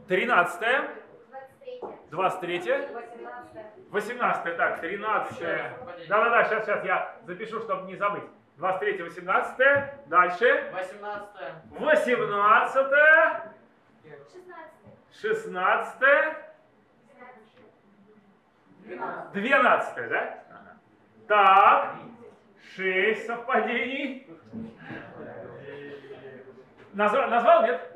Тринадцатое, Двадцать третье. Восемнадцатое. 18 так, 13 Да-да-да, сейчас, сейчас я запишу, чтобы не забыть. 23 18 дальше. 18 18 Шестнадцатое. 16 12 да? Так, 6 совпадений. Назва- назвал, нет?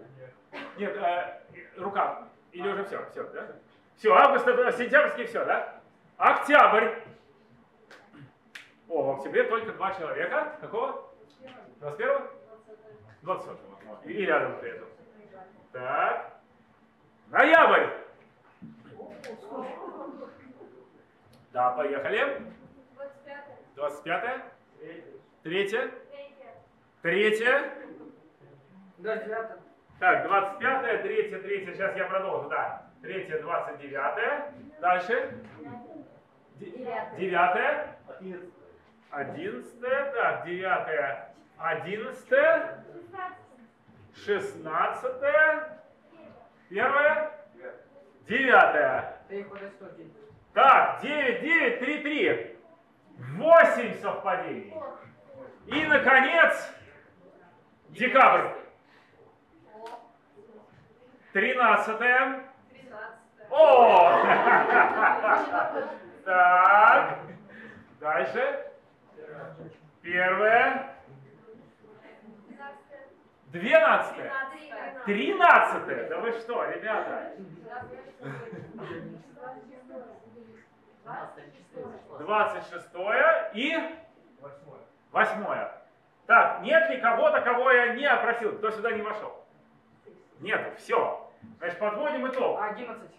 Нет, э, рука. Или уже все, все, да? Все, август, сентябрьский, все, да? Октябрь. О, в октябре только два человека. Какого? 21 20 И рядом при этом. Так. Ноябрь. Да, поехали. 25. 25. Третье. Третье. Третье. Так, 25, 3, 3, сейчас я продолжу, да. 3, 29, дальше. 9, 11, так, 9, 11, 16, 1, 9. Так, 9, 9, 3, 3. 8 совпадений. И, наконец, декабрь. 13 13 О! Так. Дальше. Первое. 12 13 Да вы что, ребята? 26 и 8 Так, нет ли кого-то, кого я не опросил, кто сюда не вошел? Нет, все. Значит, подводим итог. Одиннадцать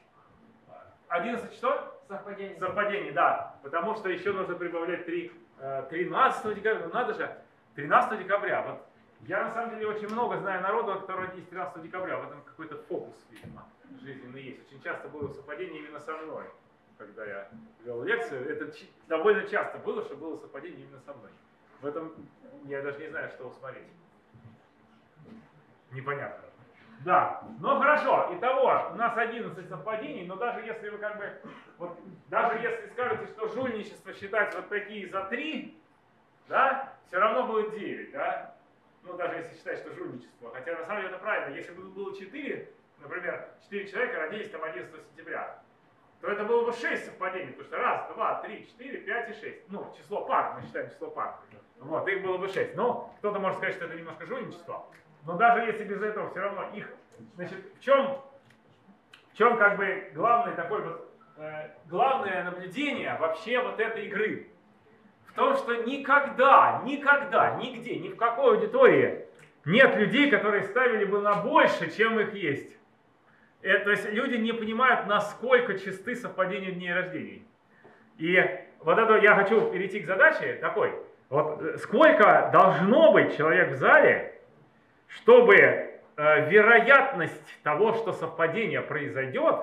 11 что? совпадений. Совпадений, да. Потому что еще нужно прибавлять 3, 13 декабря. Ну надо же, 13 декабря. Вот я на самом деле очень много знаю народу, который родились 13 декабря. В этом какой-то фокус, видимо, жизненный есть. Очень часто было совпадение именно со мной, когда я вел лекцию. Это довольно часто было, что было совпадение именно со мной. В этом я даже не знаю, что усмотреть. Непонятно. Да, ну хорошо, итого, у нас 11 совпадений, но даже если вы как бы, вот, даже если скажете, что жульничество считать вот такие за 3, да, все равно будет 9, да, ну даже если считать, что жульничество, хотя на самом деле это правильно, если бы было 4, например, 4 человека родились там 11 сентября, то это было бы 6 совпадений, потому что раз, два, три, четыре, пять и шесть. Ну, число пар, мы считаем число пар. Вот, их было бы 6. Ну, кто-то может сказать, что это немножко жульничество. Но даже если без этого, все равно их, значит, в чем, в чем как бы главный такой вот, э, главное наблюдение вообще вот этой игры? В том, что никогда, никогда, нигде, ни в какой аудитории нет людей, которые ставили бы на больше, чем их есть. Э, то есть люди не понимают, насколько чисты совпадения дней рождений. И вот это я хочу перейти к задаче такой. Вот э, сколько должно быть человек в зале, чтобы э, вероятность того, что совпадение произойдет,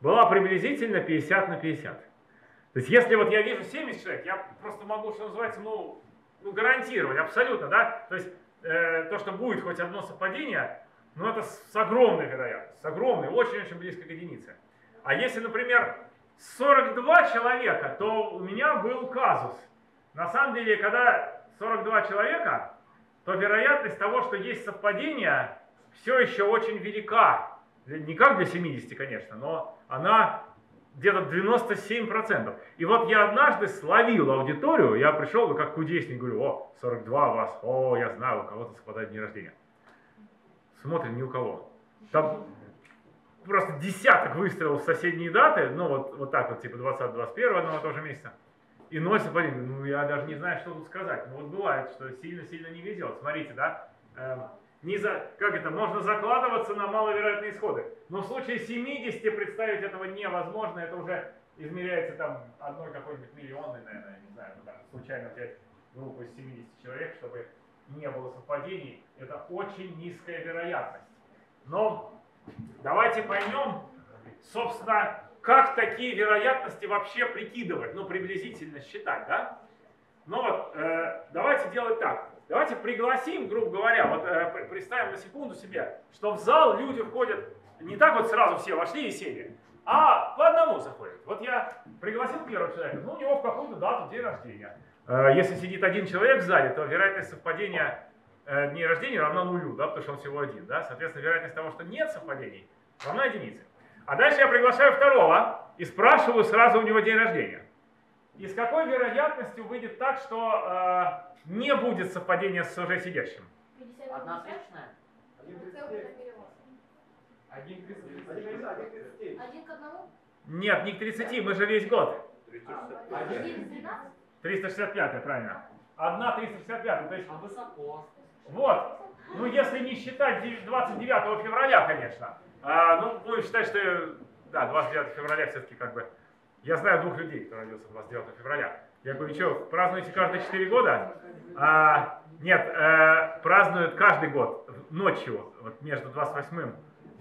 была приблизительно 50 на 50. То есть если вот я вижу 70 человек, я просто могу, что называется, ну, ну гарантировать абсолютно, да? То есть э, то, что будет хоть одно совпадение, ну это с, огромной вероятностью, с огромной, очень-очень близко к единице. А если, например, 42 человека, то у меня был казус. На самом деле, когда 42 человека, то вероятность того, что есть совпадение, все еще очень велика. Не как для 70, конечно, но она где-то 97%. И вот я однажды словил аудиторию, я пришел как кудесник говорю, о, 42 у вас, о, я знаю, у кого-то совпадает день рождения. Смотрим, ни у кого. Там просто десяток выстрелов в соседние даты, ну вот, вот так вот, типа 20-21 одного того же месяца. И носит блин, ну я даже не знаю, что тут сказать. Ну вот бывает, что сильно-сильно не везет. Смотрите, да? Эм, не за, как это, можно закладываться на маловероятные исходы. Но в случае 70 представить этого невозможно, это уже измеряется там одной какой-нибудь миллионной, наверное, не знаю, ну, там, случайно взять группу из 70 человек, чтобы не было совпадений. Это очень низкая вероятность. Но давайте поймем, собственно, как такие вероятности вообще прикидывать, ну, приблизительно считать, да? Ну вот, э, давайте делать так. Давайте пригласим, грубо говоря, вот э, представим на секунду себе, что в зал люди входят не так вот сразу все вошли и сели, а по одному заходят. Вот я пригласил первого человека, ну у него в какую-то дату день рождения. Э, если сидит один человек в зале, то вероятность совпадения э, дней рождения равна нулю, да, потому что он всего один. Да? Соответственно, вероятность того, что нет совпадений, равна единице. А дальше я приглашаю второго и спрашиваю сразу у него день рождения. И с какой вероятностью выйдет так, что э, не будет совпадения с уже сидящим? 50 Одна на 50? тысячная. Один к одному? Нет, не к 30, мы же весь год. 365. Один к 12? 365, правильно. Одна 365, то есть А высоко. вот. Ну, если не считать дев- 29 февраля, конечно. А, ну, будем считать, что, да, 29 февраля все-таки как бы... Я знаю двух людей, кто родился 29 февраля. Я говорю, что, празднуете каждые 4 года? А, нет, э, празднуют каждый год ночью, вот между 28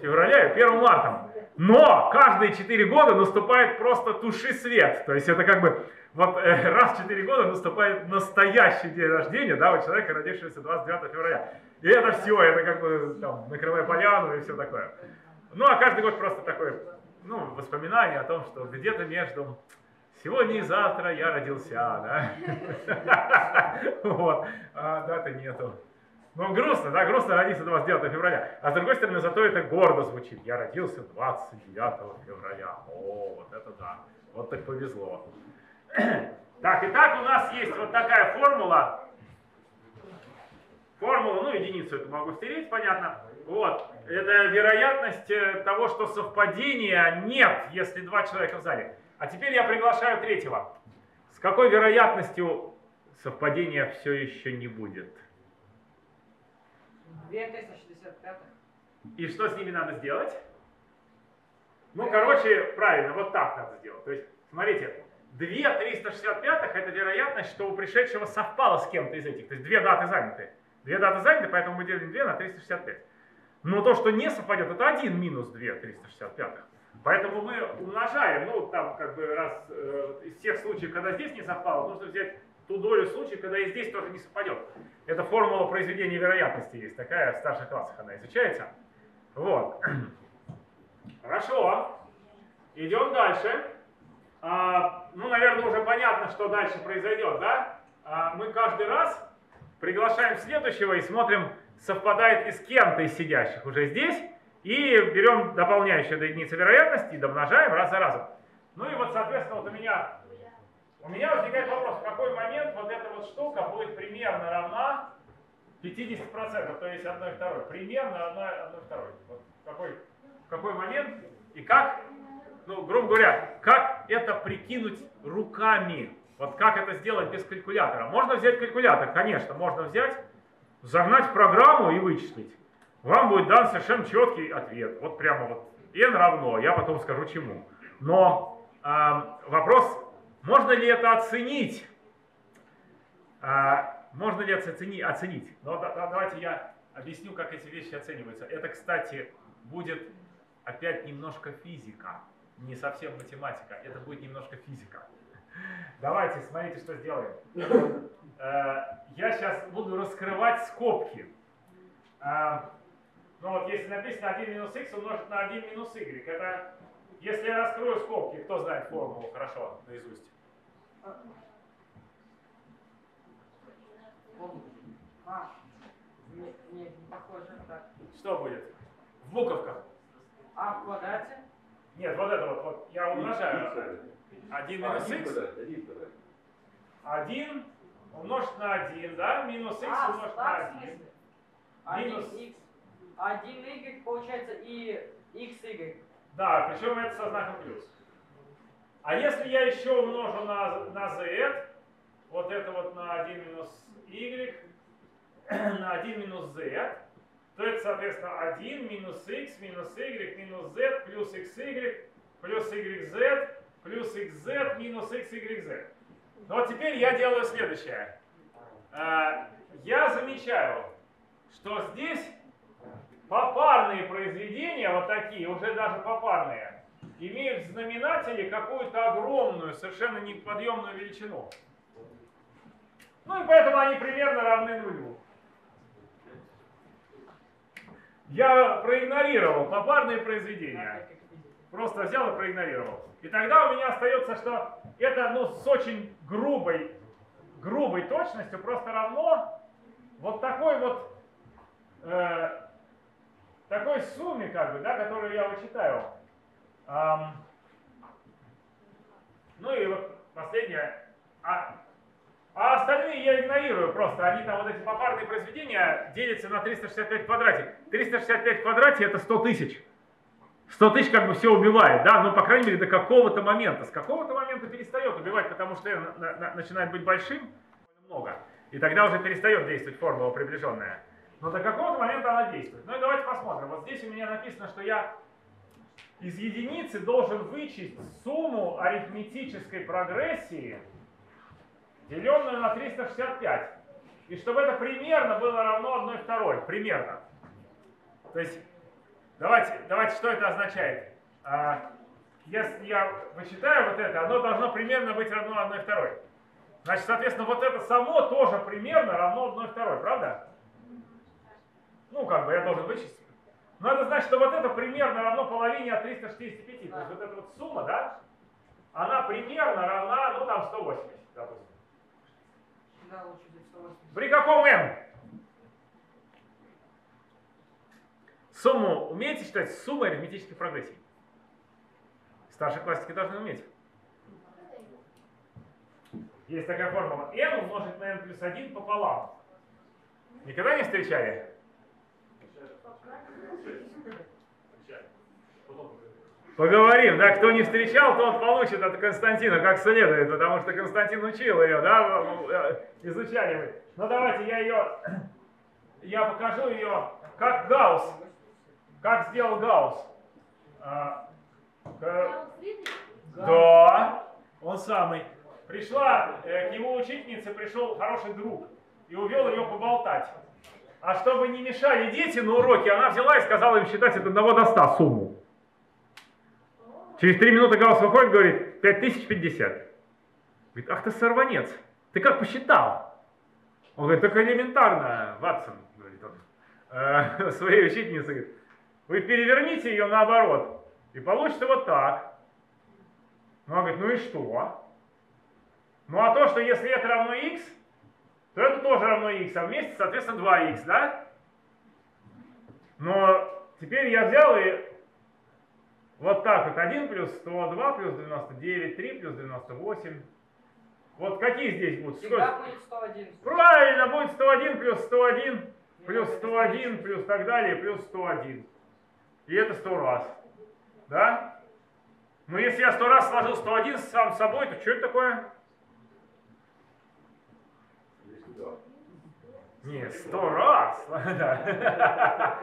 февраля и 1 марта. Но каждые 4 года наступает просто туши свет. То есть это как бы вот э, раз в 4 года наступает настоящий день рождения, да, у человека, родившегося 29 февраля. И это все, это как бы там накрывая поляну и все такое. Ну а каждый год просто такое, ну, воспоминание о том, что где-то между сегодня и завтра я родился, да. Вот, а даты нету. Ну, грустно, да, грустно родиться 29 февраля. А с другой стороны, зато это гордо звучит. Я родился 29 февраля. О, вот это да. Вот так повезло. Так, итак, у нас есть вот такая формула. Формула, ну, единицу эту могу стереть, понятно. Вот. Это вероятность э, того, что совпадения нет, если два человека в зале. А теперь я приглашаю третьего. С какой вероятностью совпадения все еще не будет? 2365. И что с ними надо сделать? Ну, короче, правильно, вот так надо сделать. То есть, смотрите, 2 365 это вероятность, что у пришедшего совпало с кем-то из этих. То есть две даты заняты. Две даты заняты, поэтому мы делим 2 на 365. Но то, что не совпадет, это 1 минус 2 365. Поэтому мы умножаем, ну, там, как бы, раз э, из всех случаев, когда здесь не совпало, нужно взять ту долю случаев, когда и здесь тоже не совпадет. Это формула произведения вероятности есть, такая в старших классах она изучается. Вот. Хорошо. Идем дальше. А, ну, наверное, уже понятно, что дальше произойдет, да? А, мы каждый раз приглашаем следующего и смотрим, совпадает ли с кем-то из сидящих уже здесь. И берем дополняющую до единицы вероятности и домножаем раз за разом. Ну и вот, соответственно, вот у меня, у меня возникает вопрос, в какой момент вот эта вот штука будет примерно равна 50%, то есть 1 и 2. Примерно 1, 1 и 2. Вот какой, в какой момент и как, ну, грубо говоря, как это прикинуть руками? Вот как это сделать без калькулятора? Можно взять калькулятор, конечно, можно взять, загнать в программу и вычислить. Вам будет дан совершенно четкий ответ. Вот прямо вот n равно, я потом скажу чему. Но э, вопрос, можно ли это оценить? А, можно ли это оцени- оценить? Ну, да- да- давайте я объясню, как эти вещи оцениваются. Это, кстати, будет опять немножко физика, не совсем математика, это будет немножко физика. Давайте, смотрите, что сделаем. Э, Я сейчас буду раскрывать скобки. Э, Ну вот, если написано 1 минус x умножить на 1 минус y, это, если я раскрою скобки, кто знает формулу хорошо наизусть? Что будет? В буковках. А в квадрате? Нет, вот это вот, вот я умножаю. 1 минус x, 1 умножить на 1, да, минус x А, умножить на так, в 1. смысле? Один Минус. x. Один y получается и x y. Да, причем это со знаком плюс. А если я еще умножу на, на z, вот это вот на 1 минус y, на 1 минус z, то это, соответственно, 1 минус x минус y минус z плюс xy плюс yz плюс xz минус xyz. Ну вот теперь я делаю следующее. А, Я замечаю, что здесь попарные произведения, вот такие, уже даже попарные, имеют в знаменателе какую-то огромную, совершенно неподъемную величину. Ну и поэтому они примерно равны нулю. Я проигнорировал попарные произведения. Просто взял и проигнорировал. И тогда у меня остается, что это ну, с очень грубой, грубой точностью просто равно вот такой вот э, такой сумме, как бы, да, которую я вычитаю. Ну и вот последнее, А, а остальные я игнорирую просто. Они там, вот эти попарные произведения, делятся на 365 в квадрате. 365 в квадрате это 100 тысяч. 100 тысяч как бы все убивает, да, ну, по крайней мере, до какого-то момента. С какого-то момента перестает убивать, потому что на- на- начинает быть большим, много. И тогда уже перестает действовать формула приближенная. Но до какого-то момента она действует. Ну и давайте посмотрим. Вот здесь у меня написано, что я из единицы должен вычесть сумму арифметической прогрессии, деленную на 365. И чтобы это примерно было равно 1 второй. Примерно. То есть, давайте, давайте, что это означает? А, если я вычитаю вот это, оно должно примерно быть равно 1 второй. Значит, соответственно, вот это само тоже примерно равно 1 второй, правда? Ну, как бы я должен вычесть. Но это значит, что вот это примерно равно половине от 365. То есть вот эта вот сумма, да, она примерно равна, ну там 180, допустим. Да, лучше взять 180. При каком n? Сумму умеете считать суммой арифметических прогрессий? Старшеклассники должны уметь. Есть такая формула. n умножить на n плюс 1 пополам. Никогда не встречали? Поговорим, да, кто не встречал, тот получит от Константина как следует, потому что Константин учил ее, да, э, изучали вы. Ну давайте я ее, я покажу ее, как Гаусс, как сделал Гаусс. А, к- да, он самый. Пришла э, к его учительнице, пришел хороший друг и увел ее поболтать. А чтобы не мешали дети на уроке, она взяла и сказала им считать от 1 до 100 сумму. Через три минуты Гаусс выходит, говорит, 5050. Говорит, ах ты сорванец, ты как посчитал? Он говорит, только элементарно, Ватсон, говорит он, э, своей учительнице, говорит, вы переверните ее наоборот, и получится вот так. Ну, она говорит, ну и что? Ну а то, что если это равно x, то это тоже равно x, а вместе, соответственно, 2x, да? Но теперь я взял и вот так вот 1 плюс 102 плюс 99, 3 плюс 98. Вот какие здесь будут? Всегда Сколько? будет 101. Правильно, будет 101 плюс 101 плюс 101 плюс так далее плюс 101. И это 100 раз. Да? Но если я 100 раз сложил 101 сам с собой, то что это такое? Не, 100 раз. Да.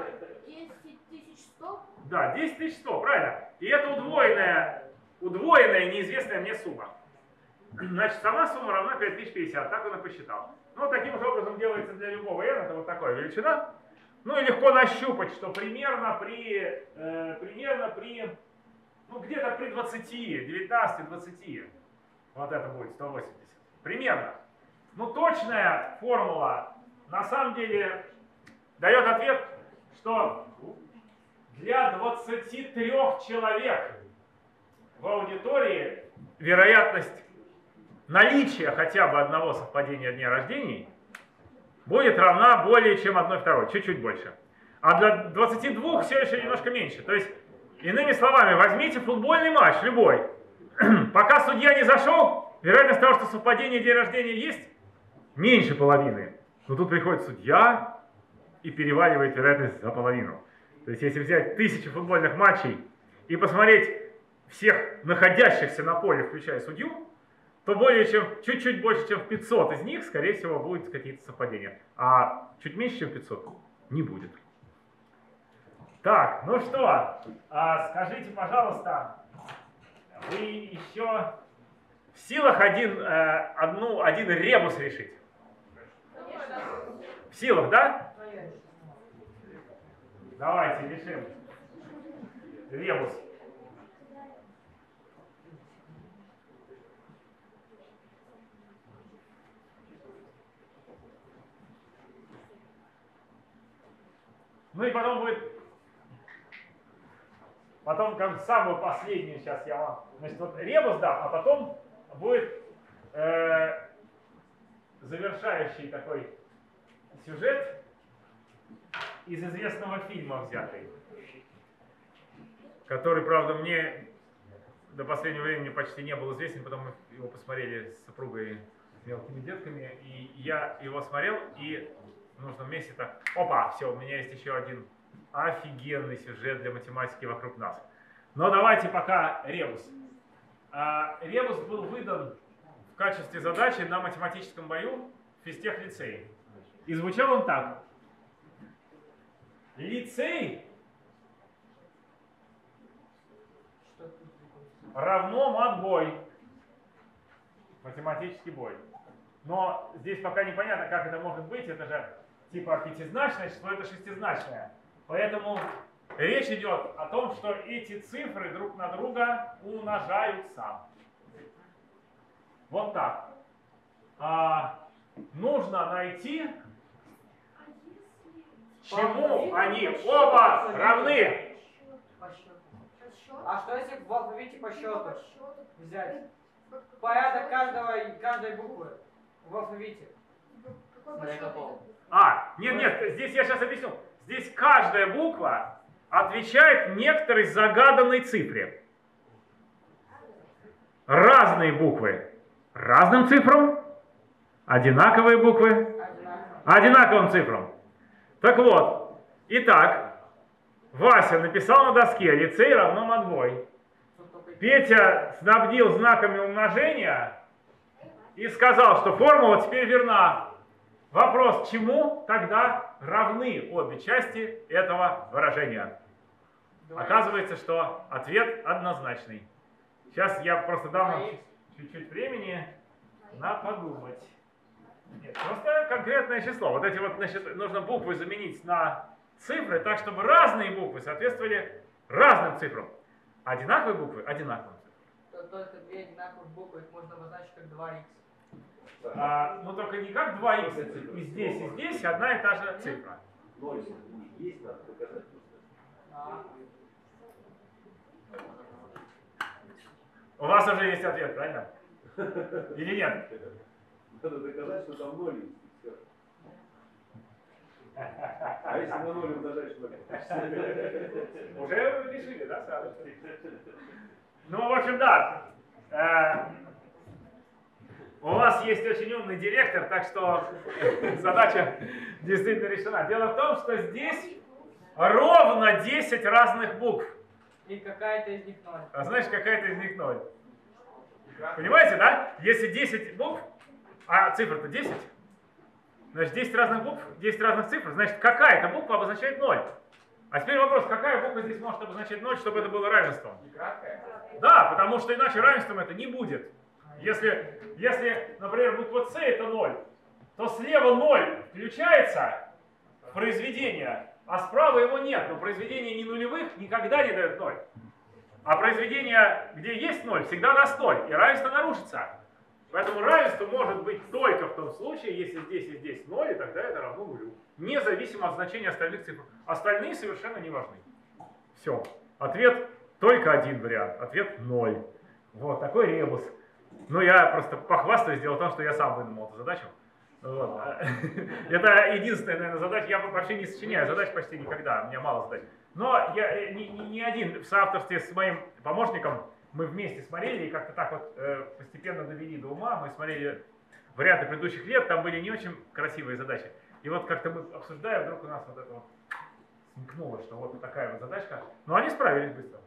10 тысяч сто? Да, 10 тысяч 100, правильно. И это удвоенная, удвоенная неизвестная мне сумма. Значит, сама сумма равна 5050, так он и посчитал. Ну, таким же образом делается для любого n, это вот такая величина. Ну и легко нащупать, что примерно при, э, примерно при, ну где-то при 20, 19-20, вот это будет 180. Примерно. Ну точная формула на самом деле дает ответ, что для 23 человек в аудитории вероятность наличия хотя бы одного совпадения дня рождений будет равна более чем 1 второй, чуть-чуть больше. А для 22 все еще немножко меньше. То есть, иными словами, возьмите футбольный матч, любой. Пока судья не зашел, вероятность того, что совпадение день рождения есть, меньше половины. Но тут приходит судья и переваливает вероятность за половину. То есть, если взять тысячу футбольных матчей и посмотреть всех находящихся на поле, включая судью, то более чем, чуть-чуть больше, чем в 500 из них, скорее всего, будут какие-то совпадения. А чуть меньше, чем 500, не будет. Так, ну что, а скажите, пожалуйста, вы еще в силах один, э, одну, один ребус решить? В силах, да? Давайте решим. Ребус. Ну и потом будет, потом как самую последнюю сейчас я вам, значит вот ребус дам, а потом будет э, завершающий такой сюжет из известного фильма взятый, который, правда, мне до последнего времени почти не был известен, потом мы его посмотрели с супругой с мелкими детками, и я его смотрел, и в нужном месте так, опа, все, у меня есть еще один офигенный сюжет для математики вокруг нас. Но давайте пока ребус. А, ребус был выдан в качестве задачи на математическом бою в физтех лицее. И звучал он так. Лицей равно матбой. Математический бой. Но здесь пока непонятно, как это может быть. Это же типа пятизначное число, это шестизначное. Поэтому речь идет о том, что эти цифры друг на друга умножаются. Вот так. А, нужно найти, чему они оба равны. По счету. Расчет. А что если в алфавите по счету взять? Порядок каждого, каждой буквы в алфавите. А, нет, нет, здесь я сейчас объясню. Здесь каждая буква отвечает некоторой загаданной цифре. Разные буквы разным цифрам, одинаковые буквы одинаковым цифрам. Так вот, итак, Вася написал на доске лицей равно только- Петя снабдил знаками умножения и сказал, что формула теперь верна. Вопрос, чему тогда равны обе части этого выражения? Оказывается, что ответ однозначный. Сейчас я просто дам чуть-чуть времени на подумать. Нет, просто конкретное число. Вот эти вот, значит, нужно буквы заменить на цифры так, чтобы разные буквы соответствовали разным цифрам. Одинаковые буквы одинаковым цифрам. То- Только две одинаковых буквы, их можно обозначить как 2х. А, ну только не как 2х, и здесь, и здесь одна и та же цифра. Ноль есть, надо доказать. А, У вас уже есть ответ, правильно? Или нет? Надо доказать, что там ноль есть. А если на ноль умножаешь ноль? Уже решили, да, сразу? Ну, в общем, да. Э, У вас есть очень умный директор, так что задача действительно решена. Дело в том, что здесь ровно 10 разных букв. И какая-то из них ноль. А знаешь, какая-то из них ноль. Понимаете, да? Если 10 букв, а цифра-то 10, значит 10 разных букв, 10 разных цифр, значит какая-то буква обозначает 0. А теперь вопрос, какая буква здесь может обозначать 0, чтобы это было равенством? Да, потому что иначе равенством это не будет. Если, если, например, буква С это 0, то слева 0 включается в произведение, а справа его нет. Но произведение не нулевых никогда не дает 0. А произведение, где есть 0, всегда даст 0, и равенство нарушится. Поэтому равенство может быть только в том случае, если здесь и здесь 0, и тогда это равно нулю. Независимо от значения остальных цифр. Остальные совершенно не важны. Все. Ответ только один вариант. Ответ 0. Вот такой ребус. Ну, я просто похвастаюсь, дело в том, что я сам выдумал эту задачу. Вот. Это единственная, наверное, задача. Я вообще не сочиняю задач почти никогда, у меня мало задач. Но я не, не- не один в соавторстве с моим помощником мы вместе смотрели и как-то так вот э, постепенно довели до ума. Мы смотрели варианты предыдущих лет, там были не очень красивые задачи. И вот как-то мы обсуждая, вдруг у нас вот это вот смекнуло, что вот такая вот задачка. Но они справились быстро.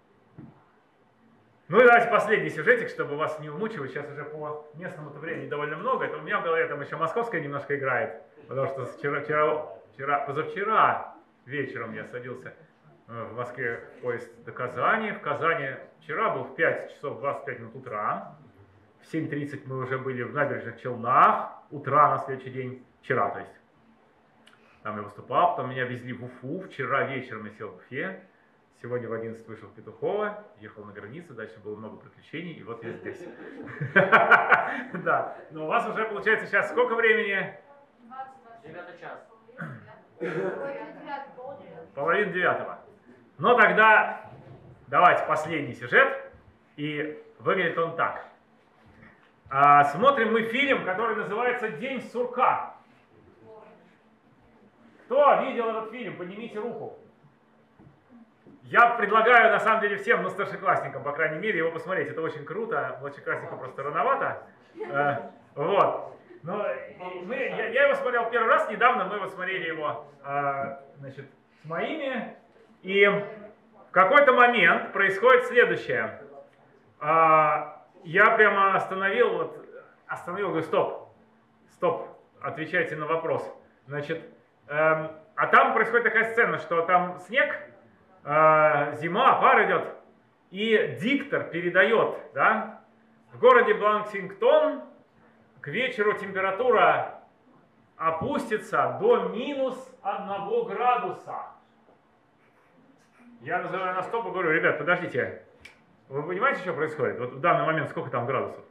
Ну и давайте последний сюжетик, чтобы вас не умучивать. Сейчас уже по местному времени довольно много. Это у меня в голове там еще московская немножко играет. Потому что вчера, вчера, вчера, позавчера вечером я садился в Москве поезд до Казани. В Казани вчера был в 5 часов 25 минут утра. В 7.30 мы уже были в набережных Челнах. Утра на следующий день. Вчера, то есть. Там я выступал, потом меня везли в Уфу. Вчера вечером я сел в Уфе. Сегодня в 11 вышел в Петухово, ехал на границу, дальше было много приключений, и вот я здесь. Да, но у вас уже получается сейчас сколько времени? 20, Девятый час. Девятый, полдень. Половина девятого. Но тогда давайте последний сюжет, и выглядит он так. А, смотрим мы фильм, который называется «День сурка». Кто видел этот фильм? Поднимите руку. Я предлагаю, на самом деле, всем, ну, старшеклассникам, по крайней мере, его посмотреть. Это очень круто. Младшеклассникам просто рановато. Э, Вот. Но мы, я, я его смотрел первый раз недавно, мы вот смотрели его, э, значит, с моими. И в какой-то момент происходит следующее. А, Я прямо остановил, вот, остановил, говорю, стоп, стоп, отвечайте на вопрос. Значит, эм, а там происходит такая сцена, что там снег, э, зима, пар идет, и диктор передает, да, в городе Бланксингтон к вечеру температура опустится до минус 1 градуса. Я называю на стоп и говорю, ребят, подождите, вы понимаете, что происходит? Вот в данный момент сколько там градусов?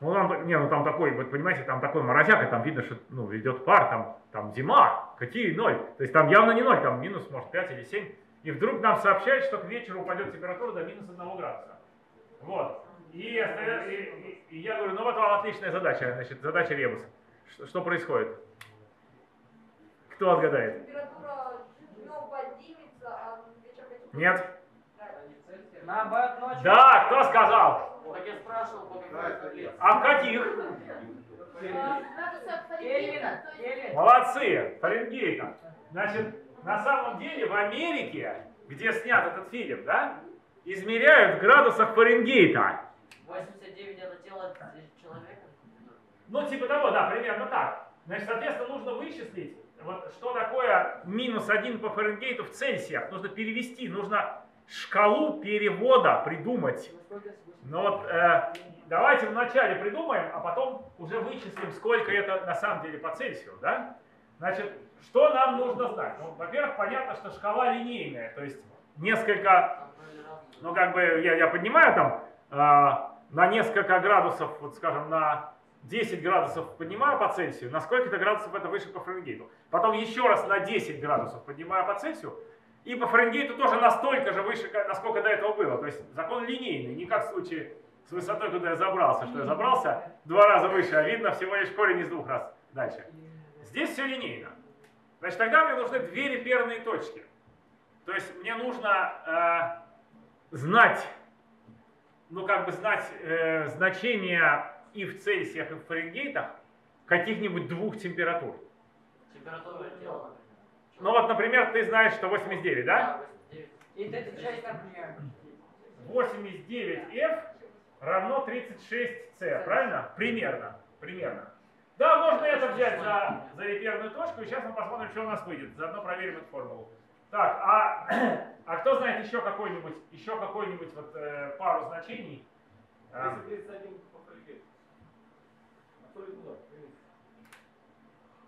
Ну, там, не, ну там такой, вот понимаете, там такой морозяк, и там видно, что ну, идет пар, там, там зима, какие ноль. То есть там явно не ноль, там минус, может, 5 или 7. И вдруг нам сообщают, что к вечеру упадет температура до минус 1 градуса. Вот. И, остаёт- и- и- и я говорю, ну вот вам отличная задача, значит, задача ребуса. Что, что происходит? Кто отгадает? Температура днем поднимется, а вечером потихоньку- Нет? Да, кто сказал? Так я спрашивал, по какой лет. А в каких? Молодцы, Фаренгейта. Значит, на самом деле в Америке, где снят этот фильм, да, измеряют в градусах Фаренгейта. 89 это тело человека? Ну, типа того, да, примерно так. Значит, соответственно, нужно вычислить, вот что такое минус 1 по Фаренгейту в Цельсиях. Нужно перевести, нужно шкалу перевода придумать. Но вот э, давайте вначале придумаем, а потом уже вычислим, сколько это на самом деле по Цельсию, да? Значит, что нам нужно знать? Ну, во-первых, понятно, что шкала линейная, то есть несколько, ну как бы я, я поднимаю там э, на несколько градусов, вот скажем, на 10 градусов поднимаю по Цельсию, на сколько-то градусов это выше по Фаренгейту. Потом еще раз на 10 градусов поднимаю по Цельсию, и по Фаренгейту тоже настолько же выше, насколько до этого было. То есть закон линейный, не как в случае с высотой, куда я забрался, что я забрался два раза выше, а видно всего лишь корень из двух раз дальше. Здесь все линейно. Значит, тогда мне нужны две реперные точки. То есть мне нужно э, знать, ну как бы знать э, значение и в Цельсиях, и в Фаренгейтах каких-нибудь двух температур. Температура тела. Ну вот, например, ты знаешь, что 89, да? 89. И 36, например. 89F равно 36C, правильно? Примерно. Примерно. Да, можно это взять за, за реперную точку, и сейчас мы посмотрим, что у нас выйдет. Заодно проверим эту формулу. Так, а, а кто знает еще какой-нибудь, еще какой-нибудь вот э, пару значений? А, 231 по Фаренгейту. Абсолютно ноль.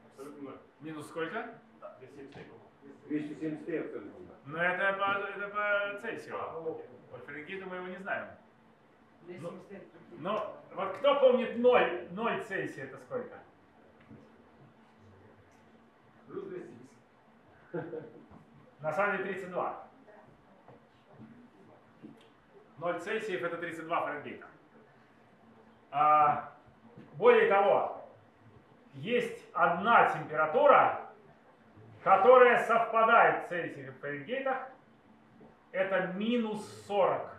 Абсолютно ноль. минус сколько? 273 абсолютно. Ну это по, это по Цельсию. По Фаренгейту мы его не знаем. Ну, Но вот кто помнит 0, 0 Цельсия это сколько? Плюс 210. На самом деле 32. 0 Цельсиев это 32 Фаренгейта. А, более того, есть одна температура, которая совпадает в Цельсиях и Фаренгейтах. Это минус 40.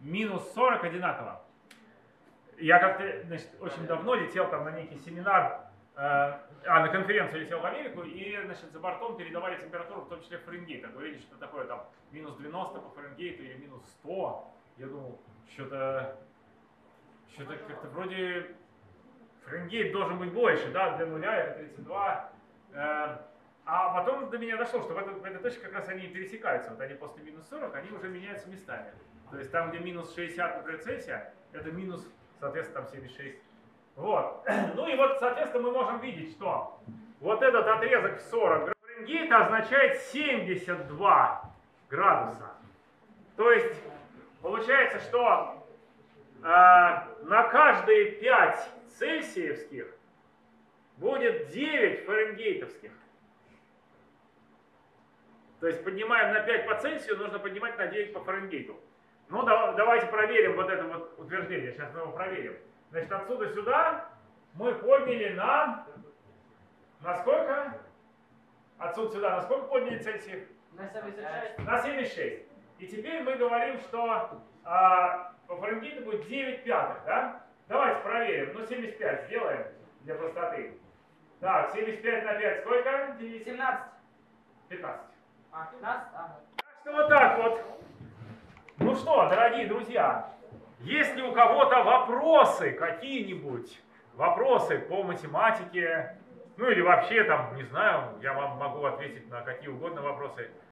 Минус 40 одинаково. Я как-то, значит, очень давно летел там на некий семинар, э, а, на конференцию летел в Америку, и, значит, за бортом передавали температуру, в том числе в Фаренгейтах. Говорили, что такое там минус 90 по Фаренгейту или минус 100. Я думал, что-то, что-то как-то вроде Фаренгейт должен быть больше, да, для нуля это 32. Э, а потом до меня дошло, что в, этой- в этой точке как раз они пересекаются. Вот они после минус 40, они уже меняются местами. То есть там, где минус 60, например, Цельсия, это минус, соответственно, там 76. Вот. Ну и вот, соответственно, мы можем видеть, что вот этот отрезок в 40 Фаренгейта означает 72 градуса. То есть получается, что э, на каждые 5 цельсиевских будет 9 фаренгейтовских. То есть поднимаем на 5 по Цельсию, нужно поднимать на 9 по Фаренгейту. Ну, да- давайте проверим вот это вот утверждение. Сейчас мы его проверим. Значит, отсюда сюда мы подняли на... На сколько? Отсюда сюда на сколько подняли Цельсиев? На 76. На 76. И теперь мы говорим, что а, по Фаренгейту будет 9 пятых, да? Давайте проверим. Ну, 75 сделаем для простоты. Так, 75 на 5 сколько? 9, 17. 15. А, 15? Ага. Так что вот так вот. Ну что, дорогие друзья, если у кого-то вопросы какие-нибудь, вопросы по математике, ну или вообще там, не знаю, я вам могу ответить на какие угодно вопросы,